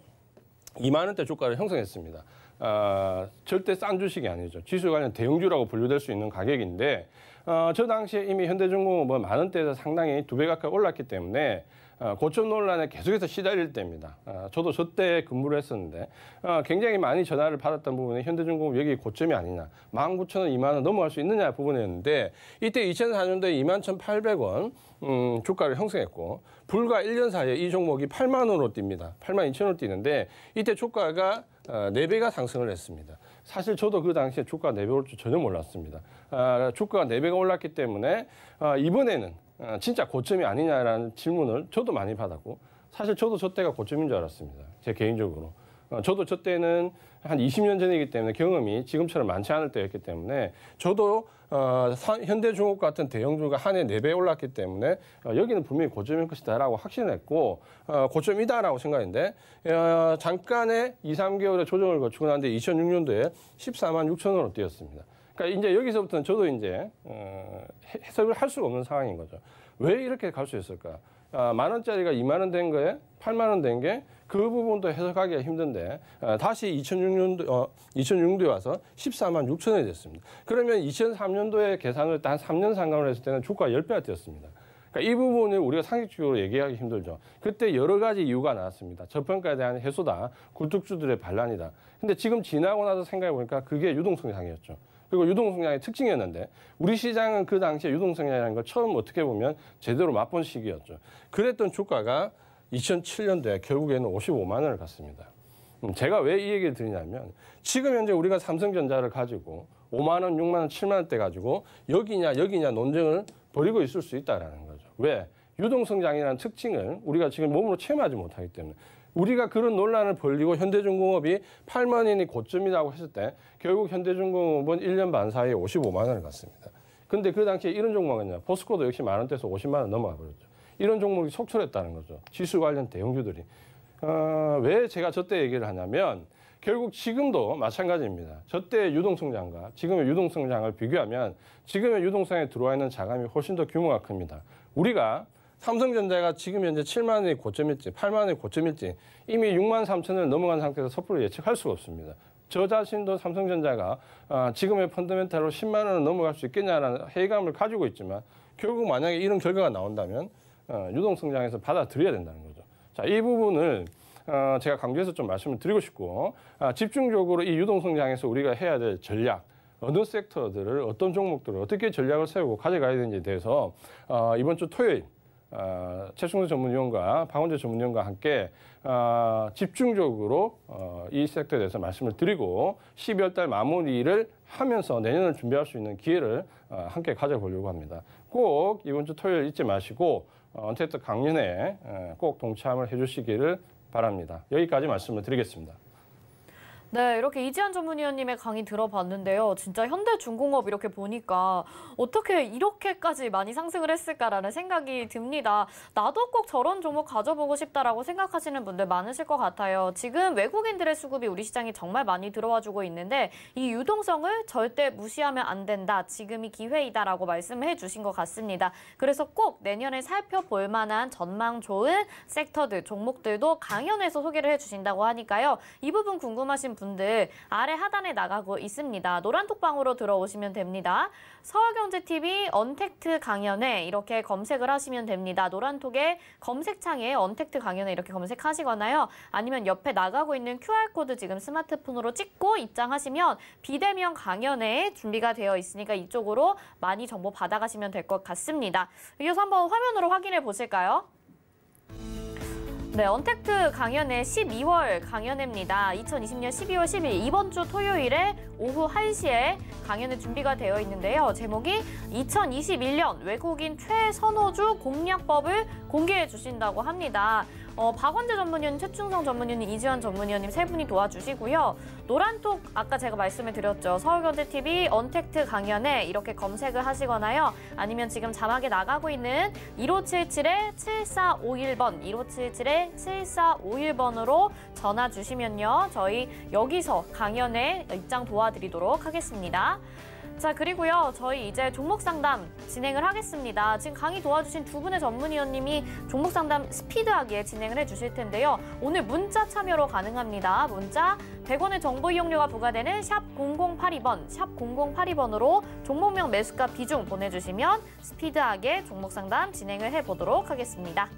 2만 원대 주가를 형성했습니다. 어, 절대 싼 주식이 아니죠. 지수 관련 대형주라고 분류될 수 있는 가격인데 어, 저 당시에 이미 현대중공업은 만 원대에서 상당히 두 배 가까이 올랐기 때문에 어, 고점 논란에 계속해서 시달릴 때입니다. 어, 저도 저 때 근무를 했었는데 어, 굉장히 많이 전화를 받았던 부분이 현대중공업 여기 고점이 아니냐. 19,000원, 2만 원 넘어갈 수 있느냐 부분이었는데 이때 2004년도에 21,800원 음, 주가를 형성했고 불과 1년 사이에 이 종목이 8만 원으로 뜁니다. 8만 2천 원으로 뛰는데 이때 주가가 어, 4배가 상승을 했습니다. 사실 저도 그 당시에 주가가 4배 올 줄 전혀 몰랐습니다. 아, 주가가 4배가 올랐기 때문에 아, 이번에는 아, 진짜 고점이 아니냐라는 질문을 저도 많이 받았고 사실 저도 저 때가 고점인 줄 알았습니다. 제 개인적으로. 어, 저도 저 때는 한 20년 전이기 때문에 경험이 지금처럼 많지 않을 때였기 때문에 저도 어, 사- 현대중업 같은 대형주가 한 해 네 배 올랐기 때문에 어, 여기는 분명히 고점일 것이다라고 확신했고 어, 고점이다라고 생각했는데 어, 잠깐의 2, 3개월의 조정을 거치고 난데 2006년도에 14만 6천 원으로 뛰었습니다. 그러니까 이제 여기서부터는 저도 이제 어, 해- 해석을 할 수가 없는 상황인 거죠. 왜 이렇게 갈 수 있을까? 아, 만 원짜리가 2만 원 된 거에 8만 원 된 게 그 부분도 해석하기가 힘든데 어, 다시 2006년도 어, 2006년도에 와서 14만 6천 원이 됐습니다. 그러면 2003년도에 계산을 한 3년 상관을 했을 때는 주가가 10배가 뛰었습니다. 그러니까 이 부분을 우리가 상식적으로 얘기하기 힘들죠. 그때 여러 가지 이유가 나왔습니다. 저평가에 대한 해소다, 굴뚝주들의 반란이다. 근데 지금 지나고 나서 생각해 보니까 그게 유동성장이었죠. 그리고 유동성장의 특징이었는데 우리 시장은 그 당시에 유동성장이라는 걸 처음 어떻게 보면 제대로 맛본 시기였죠. 그랬던 주가가 2007년도에 결국에는 55만 원을 갔습니다. 음, 제가 왜 이 얘기를 드리냐면 지금 현재 우리가 삼성전자를 가지고 5만 원, 6만 원, 7만 원대 가지고 여기냐 여기냐 논쟁을 벌이고 있을 수 있다라는 거죠. 왜? 유동성장이라는 특징을 우리가 지금 몸으로 체험하지 못하기 때문에 우리가 그런 논란을 벌리고 현대중공업이 8만 원이 고점이라고 했을 때 결국 현대중공업은 1년 반 사이에 55만 원을 갔습니다. 근데 그 당시에 이런 종목은요. 포스코도 역시 만 원대에서 50만 원 넘어가 버렸죠. 이런 종목이 속출했다는 거죠. 지수 관련 대형주들이. 어, 왜 제가 저때 얘기를 하냐면 결국 지금도 마찬가지입니다. 저 때의 유동성장과 지금의 유동성장을 비교하면 지금의 유동성에 들어와 있는 자금이 훨씬 더 규모가 큽니다. 우리가 삼성전자가 지금 현재 7만 원의 고점일지 8만 원의 고점일지 이미 6만 3천 원을 넘어간 상태에서 섣불리 예측할 수가 없습니다. 저 자신도 삼성전자가 아, 지금의 펀더멘탈로 10만 원을 넘어갈 수 있겠냐라는 회의감을 가지고 있지만 결국 만약에 이런 결과가 나온다면 어, 유동성장에서 받아들여야 된다는 거죠. 자, 이 부분을 어, 제가 강조해서 좀 말씀을 드리고 싶고 아, 집중적으로 이 유동성장에서 우리가 해야 될 전략 어느 섹터들을 어떤 종목들을 어떻게 전략을 세우고 가져가야 되는지에 대해서 어, 이번 주 토요일 어, 최충수 전문위원과 방원재 전문위원과 함께 어, 집중적으로 어, 이 섹터에 대해서 말씀을 드리고 12월 달 마무리를 하면서 내년을 준비할 수 있는 기회를 어, 함께 가져보려고 합니다. 꼭 이번 주 토요일 잊지 마시고 어, 언택트 강연에 어, 꼭 동참을 해주시기를 바랍니다. 여기까지 말씀을 드리겠습니다. 네, 이렇게 이지한 전문위원님의 강의 들어봤는데요. 진짜 현대중공업 이렇게 보니까 어떻게 이렇게까지 많이 상승을 했을까라는 생각이 듭니다. 나도 꼭 저런 종목 가져보고 싶다라고 생각하시는 분들 많으실 것 같아요. 지금 외국인들의 수급이 우리 시장에 정말 많이 들어와 주고 있는데 이 유동성을 절대 무시하면 안 된다. 지금이 기회이다라고 말씀해 주신 것 같습니다. 그래서 꼭 내년에 살펴볼 만한 전망 좋은 섹터들, 종목들도 강연에서 소개를 해 주신다고 하니까요. 이 부분 궁금하신 분들 아래 하단에 나가고 있습니다. 노란 톡방으로 들어오시면 됩니다. 서울경제TV 언택트 강연에 이렇게 검색을 하시면 됩니다. 노란 톡에 검색창에 언택트 강연에 이렇게 검색하시거나요. 아니면 옆에 나가고 있는 QR코드 지금 스마트폰으로 찍고 입장하시면 비대면 강연에 준비가 되어 있으니까 이쪽으로 많이 정보 받아가시면 될 것 같습니다. 이어서 한번 화면으로 확인해 보실까요? 네, 언택트 강연의 12월 강연회입니다. 2020년 12월 10일 이번 주 토요일에 오후 1시에 강연회 준비가 되어 있는데요. 제목이 2021년 외국인 최선호주 공략법을 공개해 주신다고 합니다. 어, 박원재 전문위원, 최충성 전문위원님, 이지환 전문위원님 세 분이 도와주시고요. 노란톡 아까 제가 말씀을 드렸죠. 서울경제TV 언택트 강연에 이렇게 검색을 하시거나요. 아니면 지금 자막에 나가고 있는 1577-7451번, 1577-7451번으로 전화 주시면요. 저희 여기서 강연에 입장 도와드리도록 하겠습니다. 자, 그리고요. 저희 이제 종목 상담 진행을 하겠습니다. 지금 강의 도와주신 두 분의 전문위원님이 종목 상담 스피드하게 진행을 해주실 텐데요. 오늘 문자 참여로 가능합니다. 문자 100원의 정보 이용료가 부과되는 샵 0082번, 샵 0082번으로 종목명 매수가 비중 보내주시면 스피드하게 종목 상담 진행을 해보도록 하겠습니다.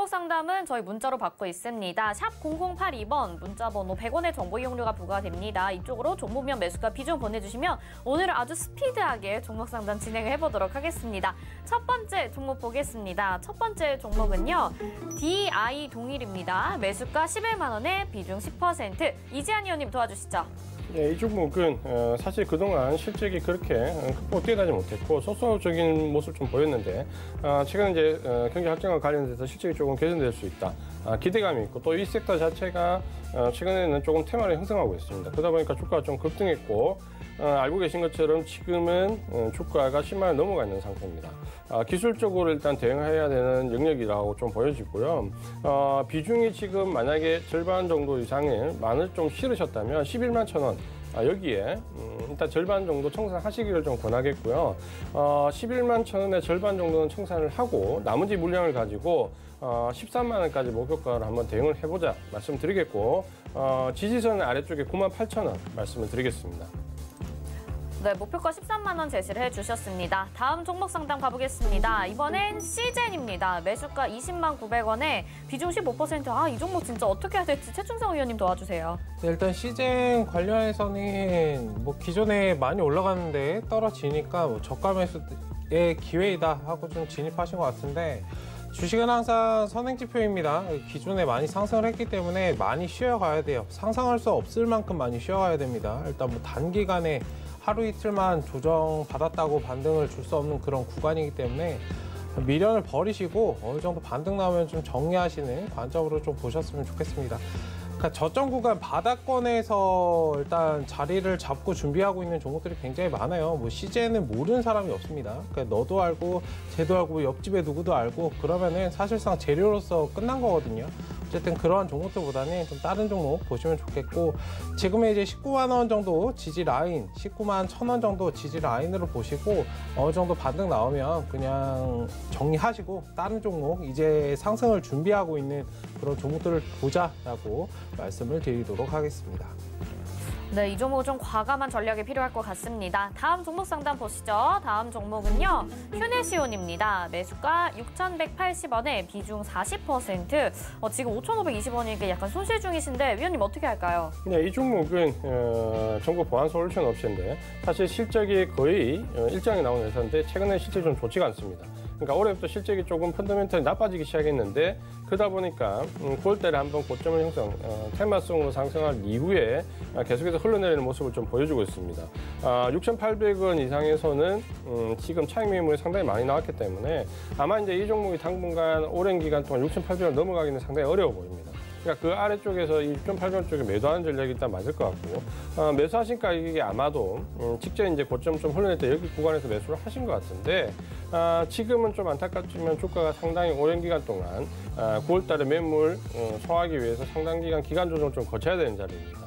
종목 상담은 저희 문자로 받고 있습니다. 샵 0082번 문자 번호 100원의 정보 이용료가 부과됩니다. 이쪽으로 종목명 매수가 비중 보내주시면 오늘 아주 스피드하게 종목 상담 진행을 해보도록 하겠습니다. 첫 번째 종목 보겠습니다. 첫 번째 종목은요. DI 동일입니다. 매수가 11만 원에 비중 10%. 이지한 의원님 도와주시죠. 네, 이 종목은 어, 사실 그동안 실적이 그렇게 어, 극복되지 못했고 소소적인 모습 좀 보였는데 어, 최근 이제 어, 경기 확장과 관련돼서 실적이 조금 개선될 수 있다 아, 기대감이 있고 또 이 섹터 자체가 어, 최근에는 조금 테마를 형성하고 있습니다. 그러다 보니까 주가가 좀 급등했고 어, 알고 계신 것처럼 지금은 어, 주가가 10만 원 넘어가 있는 상태입니다. 아, 기술적으로 일단 대응해야 되는 영역이라고 좀 보여지고요. 어, 비중이 지금 만약에 절반 정도 이상의 만을 좀 실으셨다면 11만 천 원. 아, 여기에 음, 일단 절반 정도 청산하시기를 좀 권하겠고요. 어, 11만 천 원의 절반 정도는 청산을 하고 나머지 물량을 가지고 어, 13만 원까지 목표가를 한번 대응을 해보자 말씀드리겠고 어, 지지선 아래쪽에 9만 8천 원 말씀을 드리겠습니다. 네, 목표가 13만 원 제시를 해주셨습니다. 다음 종목 상담 가보겠습니다. 이번엔 시젠입니다. 매수가 20만 900원에 비중 15%. 아, 이 종목 진짜 어떻게 해야 될지 최충성 의원님 도와주세요. 네, 일단 시즌 관련해서는 뭐 기존에 많이 올라갔는데 떨어지니까 뭐 저가 매수의 기회이다 하고 좀 진입하신 것 같은데 주식은 항상 선행 지표입니다. 기존에 많이 상승을 했기 때문에 많이 쉬어가야 돼요. 상상할 수 없을 만큼 많이 쉬어가야 됩니다. 일단 뭐 단기간에 하루 이틀만 조정 받았다고 반등을 줄 수 없는 그런 구간이기 때문에 미련을 버리시고 어느 정도 반등 나오면 좀 정리하시는 관점으로 좀 보셨으면 좋겠습니다. 그러니까 저점 구간 바닥권에서 일단 자리를 잡고 준비하고 있는 종목들이 굉장히 많아요. 뭐 CJ는 모르는 사람이 없습니다. 그러니까 너도 알고 쟤도 알고 옆집에 누구도 알고 그러면은 사실상 재료로서 끝난 거거든요. 어쨌든 그러한 종목들보다는 좀 다른 종목 보시면 좋겠고 지금의 이제 19만 원 정도 지지 라인, 19만 1천 원 정도 지지 라인으로 보시고 어느 정도 반등 나오면 그냥 정리하시고 다른 종목 이제 상승을 준비하고 있는 그런 종목들을 보자라고 말씀을 드리도록 하겠습니다. 네, 이 종목은 좀 과감한 전략이 필요할 것 같습니다. 다음 종목 상담 보시죠. 다음 종목은요. 휴네시온입니다. 매수가 6,180원에 비중 40%. 어, 지금 5,520원이니까 약간 손실 중이신데 위원님 어떻게 할까요? 네, 이 종목은 어, 정부 보안 솔루션 업체인데 사실 실적이 거의 어, 일정이 나온 회사인데 최근에 실적이 좀 좋지가 않습니다. 그러니까 올해부터 실적이 조금 펀더멘털이 나빠지기 시작했는데 그러다 보니까 음, 9월달에 한번 고점을 형성, 어, 테마성으로 상승한 이후에 아, 계속해서 흘러내리는 모습을 좀 보여주고 있습니다. 아, 6,800원 이상에서는 음, 지금 차익 매물이 상당히 많이 나왔기 때문에 아마 이제 이 종목이 당분간 오랜 기간 동안 6,800원 넘어가기는 상당히 어려워 보입니다. 그러니까 그 아래쪽에서 이 6,800원 쪽에 매도하는 전략이 일단 맞을 것 같고 어, 매수하신 가격이 아마도 음, 직전 이제 고점 좀 흘러낼 때 여기 구간에서 매수를 하신 것 같은데 아, 지금은 좀 안타깝지만 주가가 상당히 오랜 기간 동안 아, 9월달에 매물 어, 소화하기 위해서 상당 기간 기간 조정 좀 거쳐야 되는 자리입니다.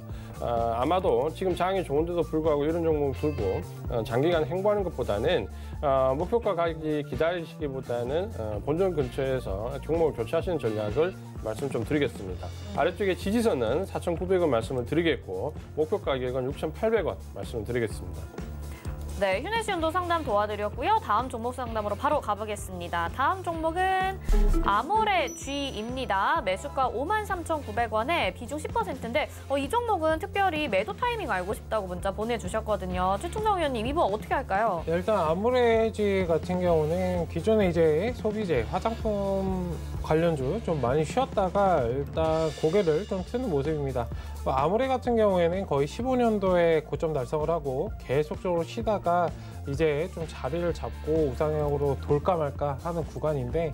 아, 아마도 지금 장이 좋은데도 불구하고 이런 종목을 들고 어, 장기간 행보하는 것보다는 어, 목표가 가기 기다리시기보다는 어, 본전 근처에서 종목을 교체하시는 전략을 말씀 좀 드리겠습니다. 아래쪽에 지지선은 4,900원 말씀을 드리겠고 목표 가격은 6,800원 말씀을 드리겠습니다. 네, 휴네시온도 상담 도와드렸고요. 다음 종목 상담으로 바로 가보겠습니다. 다음 종목은 아모레 G입니다. 매수가 53,900원에 비중 10%인데 어, 이 종목은 특별히 매도 타이밍 알고 싶다고 문자 보내주셨거든요. 최충성 의원님, 이번 어떻게 할까요? 네, 일단 아모레지 같은 경우는 기존에 이제 소비재, 화장품 관련주 좀 많이 쉬었다가 일단 고개를 좀 트는 모습입니다. 뭐 아모레 같은 경우에는 거의 15년도에 고점 달성을 하고 계속적으로 쉬다가 이제 좀 자리를 잡고 우상향으로 돌까 말까 하는 구간인데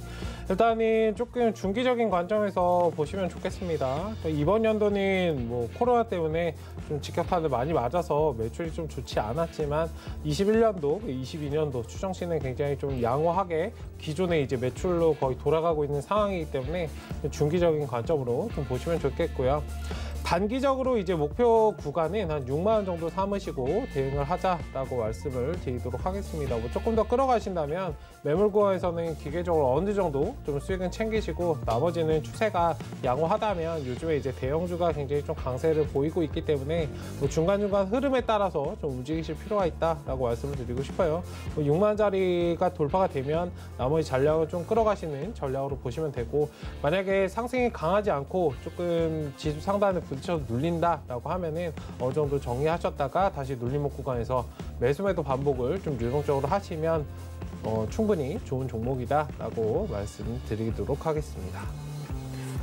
일단은 조금 중기적인 관점에서 보시면 좋겠습니다. 또 이번 연도는 뭐 코로나 때문에 좀 직격탄을 많이 맞아서 매출이 좀 좋지 않았지만 21년도, 22년도 추정치는 굉장히 좀 양호하게 기존의 이제 매출로 거의 돌아가고 있는 상황이기 때문에 중기적인 관점으로 좀 보시면 좋겠고요. 단기적으로 이제 목표 구간은 한 6만 원 정도 삼으시고 대응을 하자라고 말씀을 드리도록 하겠습니다. 뭐 조금 더 끌어가신다면 매물 구간에서는 기계적으로 어느 정도 좀 수익은 챙기시고 나머지는 추세가 양호하다면 요즘에 이제 대형주가 굉장히 좀 강세를 보이고 있기 때문에 뭐 중간중간 흐름에 따라서 좀 움직이실 필요가 있다라고 말씀을 드리고 싶어요. 뭐 6만 원짜리가 돌파가 되면 나머지 전략을 좀 끌어가시는 전략으로 보시면 되고 만약에 상승이 강하지 않고 조금 지수 상단에 부딪혀서 눌린다라고 하면은 어느 정도 정리하셨다가 다시 눌림목 구간에서 매수 매도 반복을 좀 유동적으로 하시면 어, 충분히 좋은 종목이다라고 말씀드리도록 하겠습니다.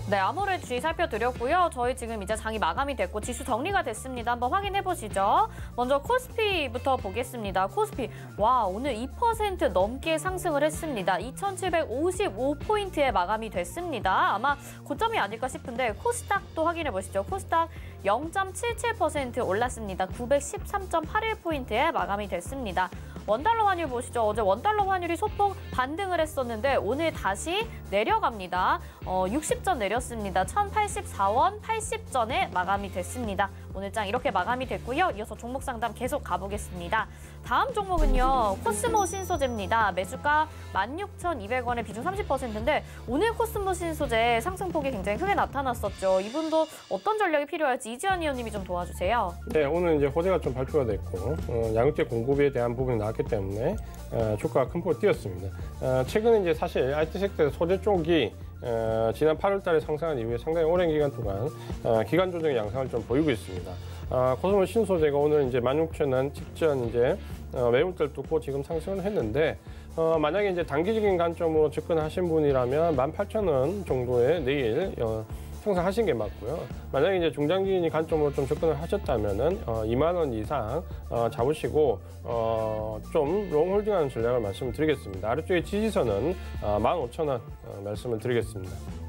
네, 아모레 주의 살펴드렸고요. 저희 지금 이제 장이 마감이 됐고 지수 정리가 됐습니다. 한번 확인해 보시죠. 먼저 코스피부터 보겠습니다. 코스피 와 오늘 2% 넘게 상승을 했습니다. 2,755포인트에 마감이 됐습니다. 아마 고점이 아닐까 싶은데 코스닥도 확인해 보시죠. 코스닥 0.77% 올랐습니다. 913.81포인트에 마감이 됐습니다. 원달러 환율 보시죠. 어제 원달러 환율이 소폭 반등을 했었는데 오늘 다시 내려갑니다. 어, 60전 내렸습니다. 1084원 80전에 마감이 됐습니다. 오늘 장 이렇게 마감이 됐고요. 이어서 종목 상담 계속 가보겠습니다. 다음 종목은요. 코스모 신소재입니다. 매수가 16,200원에 비중 30%인데 오늘 코스모 신소재 상승폭이 굉장히 크게 나타났었죠. 이분도 어떤 전략이 필요할지 이지연 의원님이 좀 도와주세요. 네, 오늘 이제 호재가 좀 발표가 됐고 어, 양육제 공급에 대한 부분이 나왔기 때문에 어, 주가가 큰 폭으로 뛰었습니다. 어, 최근에 이제 사실 IT 섹터 소재 쪽이 어, 지난 8월 달에 상승한 이후에 상당히 오랜 기간 동안 어, 기간 조정의 양상을 좀 보이고 있습니다. 어, 코스모 신소재가 오늘 이제 16,000원 직전 이제 어, 매물대를 뚫고 지금 상승을 했는데 어, 만약에 이제 단기적인 관점으로 접근하신 분이라면 18,000원 정도에 내일 어, 형성하신 게 맞고요. 만약에 이제 중장기인 관점으로 좀 접근을 하셨다면은 어, 2만 원 이상 어, 잡으시고 어, 좀 롱홀딩하는 전략을 말씀을 드리겠습니다. 아래쪽에 지지선은 어, 15,000원 어, 말씀을 드리겠습니다.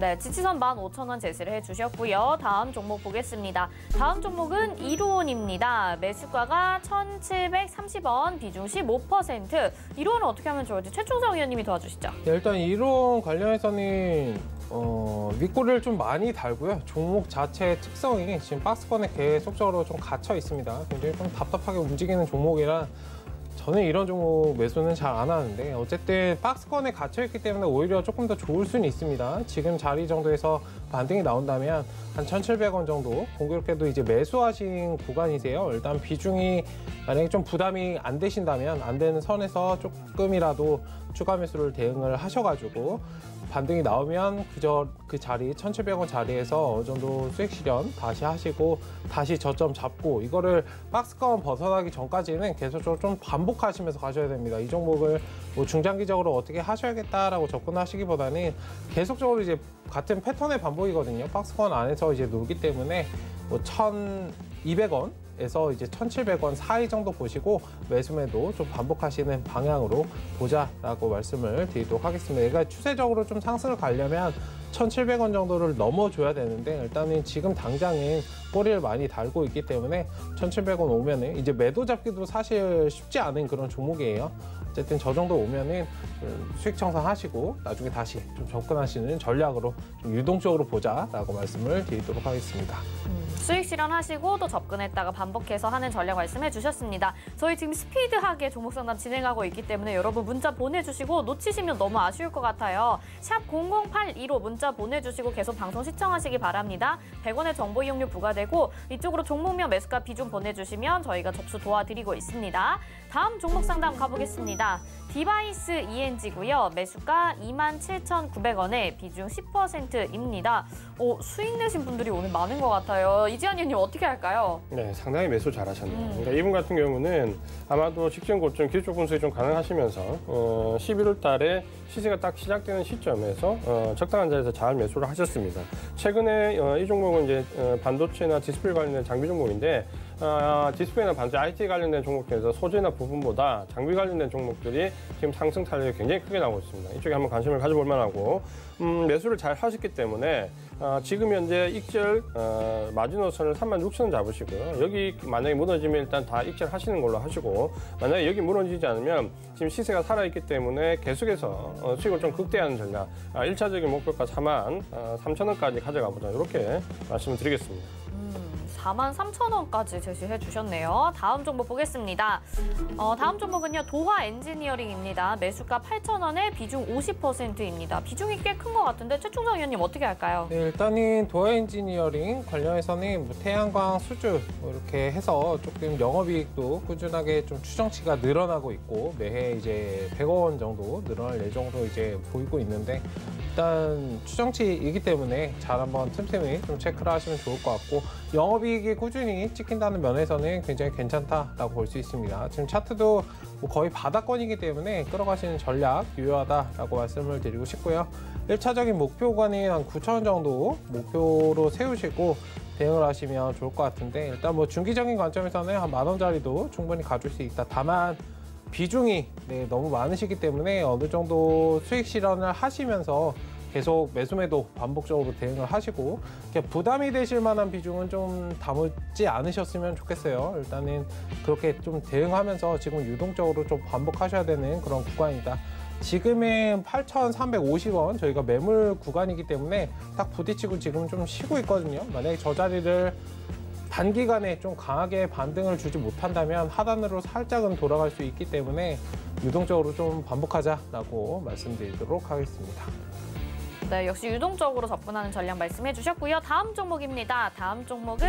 네, 지치선 15,000원 제시를 해주셨고요. 다음 종목 보겠습니다. 다음 종목은 이로온입니다. 매수가가 1,730원, 비중 15%. 이로온은 어떻게 하면 좋을지 최충성 의원님이 도와주시죠. 네, 일단 이론 관련해서는 어, 윗꼬리를 좀 많이 달고요. 종목 자체의 특성이 지금 박스권에 계속적으로 좀 갇혀 있습니다. 굉장히 좀 답답하게 움직이는 종목이라 저는 이런 종목 매수는 잘 안 하는데 어쨌든 박스권에 갇혀 있기 때문에 오히려 조금 더 좋을 수는 있습니다. 지금 자리 정도에서 반등이 나온다면 한 1,700원 정도 공교롭게도 이제 매수하신 구간이세요. 일단 비중이 만약에 좀 부담이 안 되신다면 안 되는 선에서 조금이라도 추가 매수를 대응을 하셔가지고 반등이 나오면 그저 그 자리 1,700원 자리에서 어느 정도 수익 실현 다시 하시고 다시 저점 잡고 이거를 박스권 벗어나기 전까지는 계속적으로 좀 반복하시면서 가셔야 됩니다. 이 종목을 뭐 중장기적으로 어떻게 하셔야겠다라고 접근하시기보다는 계속적으로 이제 같은 패턴의 반복이거든요. 박스권 안에서 이제 놀기 때문에 뭐 1,200원 에서 이제 1,700원 사이 정도 보시고 매수매도 좀 반복하시는 방향으로 보자라고 말씀을 드리도록 하겠습니다. 얘가 추세적으로 좀 상승을 가려면 1,700원 정도를 넘어줘야 되는데 일단은 지금 당장은 꼬리를 많이 달고 있기 때문에 1,700원 오면은 이제 매도 잡기도 사실 쉽지 않은 그런 종목이에요. 어쨌든 저 정도 오면은 좀 수익 청산하시고 나중에 다시 좀 접근하시는 전략으로 좀 유동적으로 보자라고 말씀을 드리도록 하겠습니다. 수익 실현하시고 또 접근했다가 반복해서 하는 전략 말씀해 주셨습니다. 저희 지금 스피드하게 종목 상담 진행하고 있기 때문에 여러분 문자 보내주시고 놓치시면 너무 아쉬울 것 같아요. 샵 0082로 문자 보내주시고 계속 방송 시청하시기 바랍니다. 100원의 정보 이용료 부과되고 이쪽으로 종목명 매수가 비중 보내주시면 저희가 접수 도와드리고 있습니다. 다음 종목 상담 가보겠습니다. 디바이스 ENG고요. 매수가 27,900원에 비중 10%입니다. 오, 수익 내신 분들이 오늘 많은 것 같아요. 이지한 위원님 어떻게 할까요? 네, 상당히 매수 잘하셨네요. 음. 그러니까 이분 같은 경우는 아마도 직전 고점 기술 분석이 좀 가능하시면서 어, 11월 달에 시세가 딱 시작되는 시점에서 어, 적당한 자리에서 잘 매수를 하셨습니다. 최근에 어, 이 종목은 이제 어, 반도체나 디스플레이 관련된 장비 종목인데 어, 디스플레이나 반도체 IT 관련된 종목 중에서 소재나 부분보다 장비 관련된 종목들이 지금 상승 탄력이 굉장히 크게 나오고 있습니다. 이쪽에 한번 관심을 가져볼 만하고 음, 매수를 잘 하셨기 때문에 어, 지금 현재 익절 어, 마지노선을 36,000원 잡으시고요. 여기 만약에 무너지면 일단 다 익절하시는 걸로 하시고 만약에 여기 무너지지 않으면 지금 시세가 살아있기 때문에 계속해서 어, 수익을 좀 극대화하는 전략 아, 1차적인 목표가 4만 어, 3천 원까지 가져가 보자 이렇게 말씀을 드리겠습니다. 음, 4만 3천 원까지 제시해 주셨네요. 다음 종목 보겠습니다. 어, 다음 종목은요. 도화 엔지니어링입니다. 매수가 8천 원에 비중 50%입니다. 비중이 꽤 큰 것 같은데 최충성 의원님 어떻게 할까요? 네, 일단은 도어 엔지니어링 관련해서는 뭐 태양광 수주 뭐 이렇게 해서 조금 영업이익도 꾸준하게 좀 추정치가 늘어나고 있고 매해 이제 100억 원 정도 늘어날 예정으로 이제 보이고 있는데 일단 추정치이기 때문에 잘 한번 틈틈이 좀 체크를 하시면 좋을 것 같고 영업이 익이 꾸준히 찍힌다는 면에서는 굉장히 괜찮다라고 볼 수 있습니다. 지금 차트도 뭐 거의 바닥권이기 때문에 끌어가시는 전략 유효하다라고 말씀을 드리고 싶고요. 1차적인 목표 구간이 한 9천 원 정도 목표로 세우시고 대응을 하시면 좋을 것 같은데 일단 뭐 중기적인 관점에서는 한 만 원짜리도 충분히 가질 수 있다. 다만 비중이 네, 너무 많으시기 때문에 어느 정도 수익 실현을 하시면서 계속 매수매도 반복적으로 대응을 하시고 부담이 되실 만한 비중은 좀 담지 않으셨으면 좋겠어요. 일단은 그렇게 좀 대응하면서 지금 유동적으로 좀 반복하셔야 되는 그런 구간이다. 지금은 8,350원 저희가 매물 구간이기 때문에 딱 부딪히고 지금 좀 쉬고 있거든요. 만약에 저 자리를 단기간에 좀 강하게 반등을 주지 못한다면 하단으로 살짝은 돌아갈 수 있기 때문에 유동적으로 좀 반복하자라고 말씀드리도록 하겠습니다. 네, 역시 유동적으로 접근하는 전략 말씀해 주셨고요. 다음 종목입니다. 다음 종목은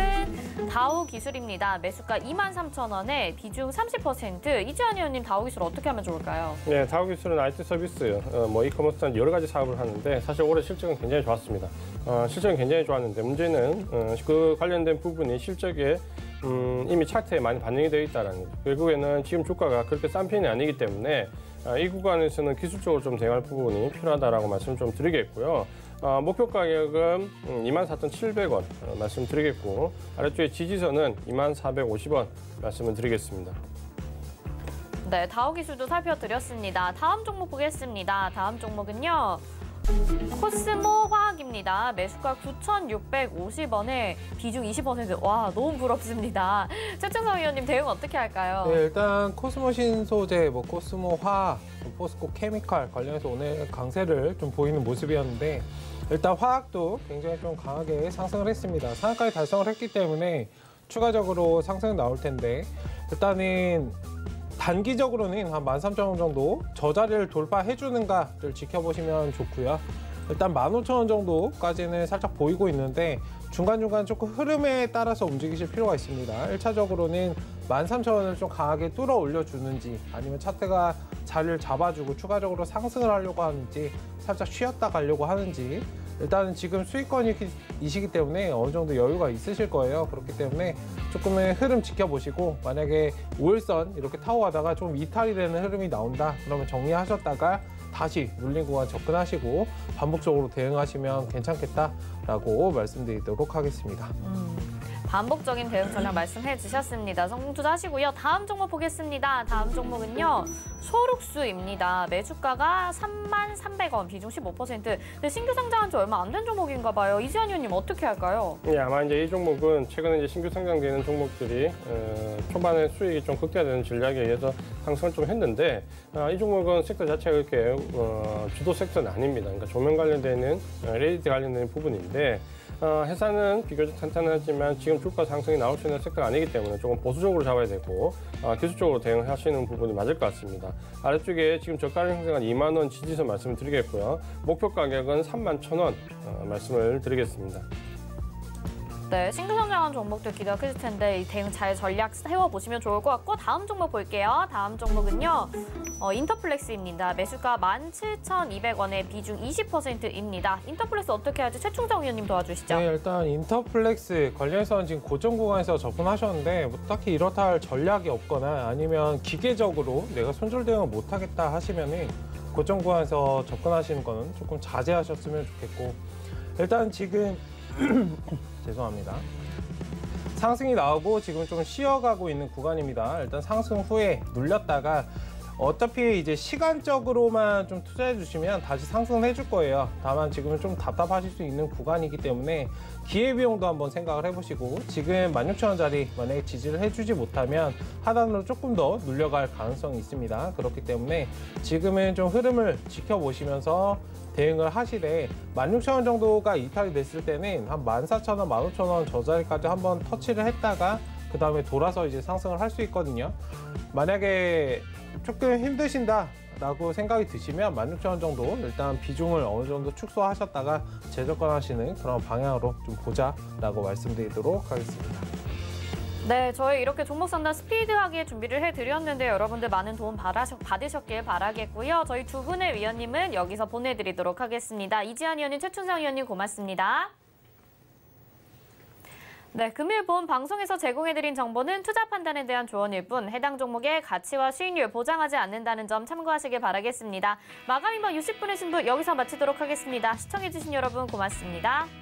다우 기술입니다. 매수가 23,000원에 비중 30%. 이지환 의원님 다우 기술 어떻게 하면 좋을까요? 네, 다우 기술은 IT 서비스, 어, 뭐 이커머스 등 여러 가지 사업을 하는데 사실 올해 실적은 굉장히 좋았습니다. 어, 실적은 굉장히 좋았는데 문제는 어, 그 관련된 부분이 실적에 음, 이미 차트에 많이 반영이 되어 있다는 거죠. 결국에는 지금 주가가 그렇게 싼 편이 아니기 때문에 아, 이 구간에서는 기술적으로 좀 대응할 부분이 필요하다라고 말씀 좀 드리겠고요. 아, 목표 가격은 음, 24,700원 어, 말씀드리겠고 아래쪽에 지지선은 24,450원 말씀을 드리겠습니다. 네, 다우 기술도 살펴드렸습니다. 다음 종목 보겠습니다. 다음 종목은요. 코스모 화학입니다. 매수가 9,650원에 비중 20%. 와, 너무 부럽습니다. 최충성 의원님 대응 어떻게 할까요? 네, 일단 코스모 신소재, 뭐 코스모 화학, 뭐 포스코 케미칼 관련해서 오늘 강세를 좀 보이는 모습이었는데 일단 화학도 굉장히 좀 강하게 상승을 했습니다. 상한가에 달성을 했기 때문에 추가적으로 상승 나올 텐데 일단은 단기적으로는 한 13,000원 정도 저 자리를 돌파해 주는가를 지켜보시면 좋고요. 일단 15,000원 정도까지는 살짝 보이고 있는데 중간중간 조금 흐름에 따라서 움직이실 필요가 있습니다. 1차적으로는 13,000원을 좀 강하게 뚫어 올려주는지 아니면 차트가 자리를 잡아주고 추가적으로 상승을 하려고 하는지 살짝 쉬었다 가려고 하는지 일단은 지금 수익권이시기 때문에 어느 정도 여유가 있으실 거예요. 그렇기 때문에 조금의 흐름 지켜보시고 만약에 5일선 이렇게 타고 가다가 좀 이탈이 되는 흐름이 나온다 그러면 정리하셨다가 다시 눌린 구간 접근하시고 반복적으로 대응하시면 괜찮겠다라고 말씀드리도록 하겠습니다. 음, 반복적인 대응 전략 말씀해 주셨습니다. 성공 투자하시고요. 다음 종목 보겠습니다. 다음 종목은요. 소룩수입니다. 매수가가 3만 300원, 비중 15%. 근데 신규 상장한 지 얼마 안 된 종목인가 봐요. 이지한 의원님 어떻게 할까요? 예, 아마 이제 이 종목은 최근에 이제 신규 상장되는 종목들이 어, 초반에 수익이 좀 극대화되는 전략에 의해서 상승을 좀 했는데 아, 이 종목은 섹터 자체가 그렇게 어, 주도 섹터는 아닙니다. 그러니까 조명 관련되는 어, 레이디 관련된 부분인데 어, 회사는 비교적 탄탄하지만 지금 주가 상승이 나올 수 있는 섹터가 아니기 때문에 조금 보수적으로 잡아야 되고 어, 기술적으로 대응하시는 부분이 맞을 것 같습니다. 아래쪽에 지금 저가를 형성한 2만 원 지지선 말씀을 드리겠고요. 목표 가격은 3만 1천 원 어, 말씀을 드리겠습니다. 네, 상장한 종목들 기대가 크실 텐데 이 대응 잘 전략 세워보시면 좋을 것 같고 다음 종목 볼게요. 다음 종목은요. 어, 인터플렉스입니다. 매수가 17,200원에 비중 20%입니다. 인터플렉스 어떻게 할지 최충정 위원님 도와주시죠. 네, 일단 인터플렉스 관련해서는 지금 고점 구간에서 접근하셨는데 뭐 딱히 이렇다 할 전략이 없거나 아니면 기계적으로 내가 손절 대응을 못하겠다 하시면은 고점 구간에서 접근하시는 거는 조금 자제하셨으면 좋겠고 일단 지금 죄송합니다. 상승이 나오고 지금 좀 쉬어가고 있는 구간입니다. 일단 상승 후에 눌렸다가 어차피 이제 시간적으로만 좀 투자해 주시면 다시 상승해 줄 거예요. 다만 지금은 좀 답답하실 수 있는 구간이기 때문에 기회비용도 한번 생각을 해보시고 지금 16,000원짜리 만약에 지지를 해주지 못하면 하단으로 조금 더 눌려갈 가능성이 있습니다. 그렇기 때문에 지금은 좀 흐름을 지켜보시면서 대응을 하시되 16,000원 정도가 이탈이 됐을 때는 한 14,000원, 15,000원 저 자리까지 한번 터치를 했다가 그 다음에 돌아서 이제 상승을 할 수 있거든요. 만약에 조금 힘드신다. 라고 생각이 드시면 16,000원 정도 일단 비중을 어느 정도 축소하셨다가 재접근하시는 그런 방향으로 좀 보자 라고 말씀드리도록 하겠습니다. 네, 저희 이렇게 종목 상담 스피드하게 준비를 해드렸는데 여러분들 많은 도움 받으셨, 받으셨길 바라겠고요. 저희 두 분의 위원님은 여기서 보내드리도록 하겠습니다. 이지한 위원님, 최춘상 위원님 고맙습니다. 네, 금일 본 방송에서 제공해드린 정보는 투자 판단에 대한 조언일 뿐 해당 종목의 가치와 수익률 보장하지 않는다는 점 참고하시길 바라겠습니다. 마감이번 60분의 승부 여기서 마치도록 하겠습니다. 시청해주신 여러분 고맙습니다.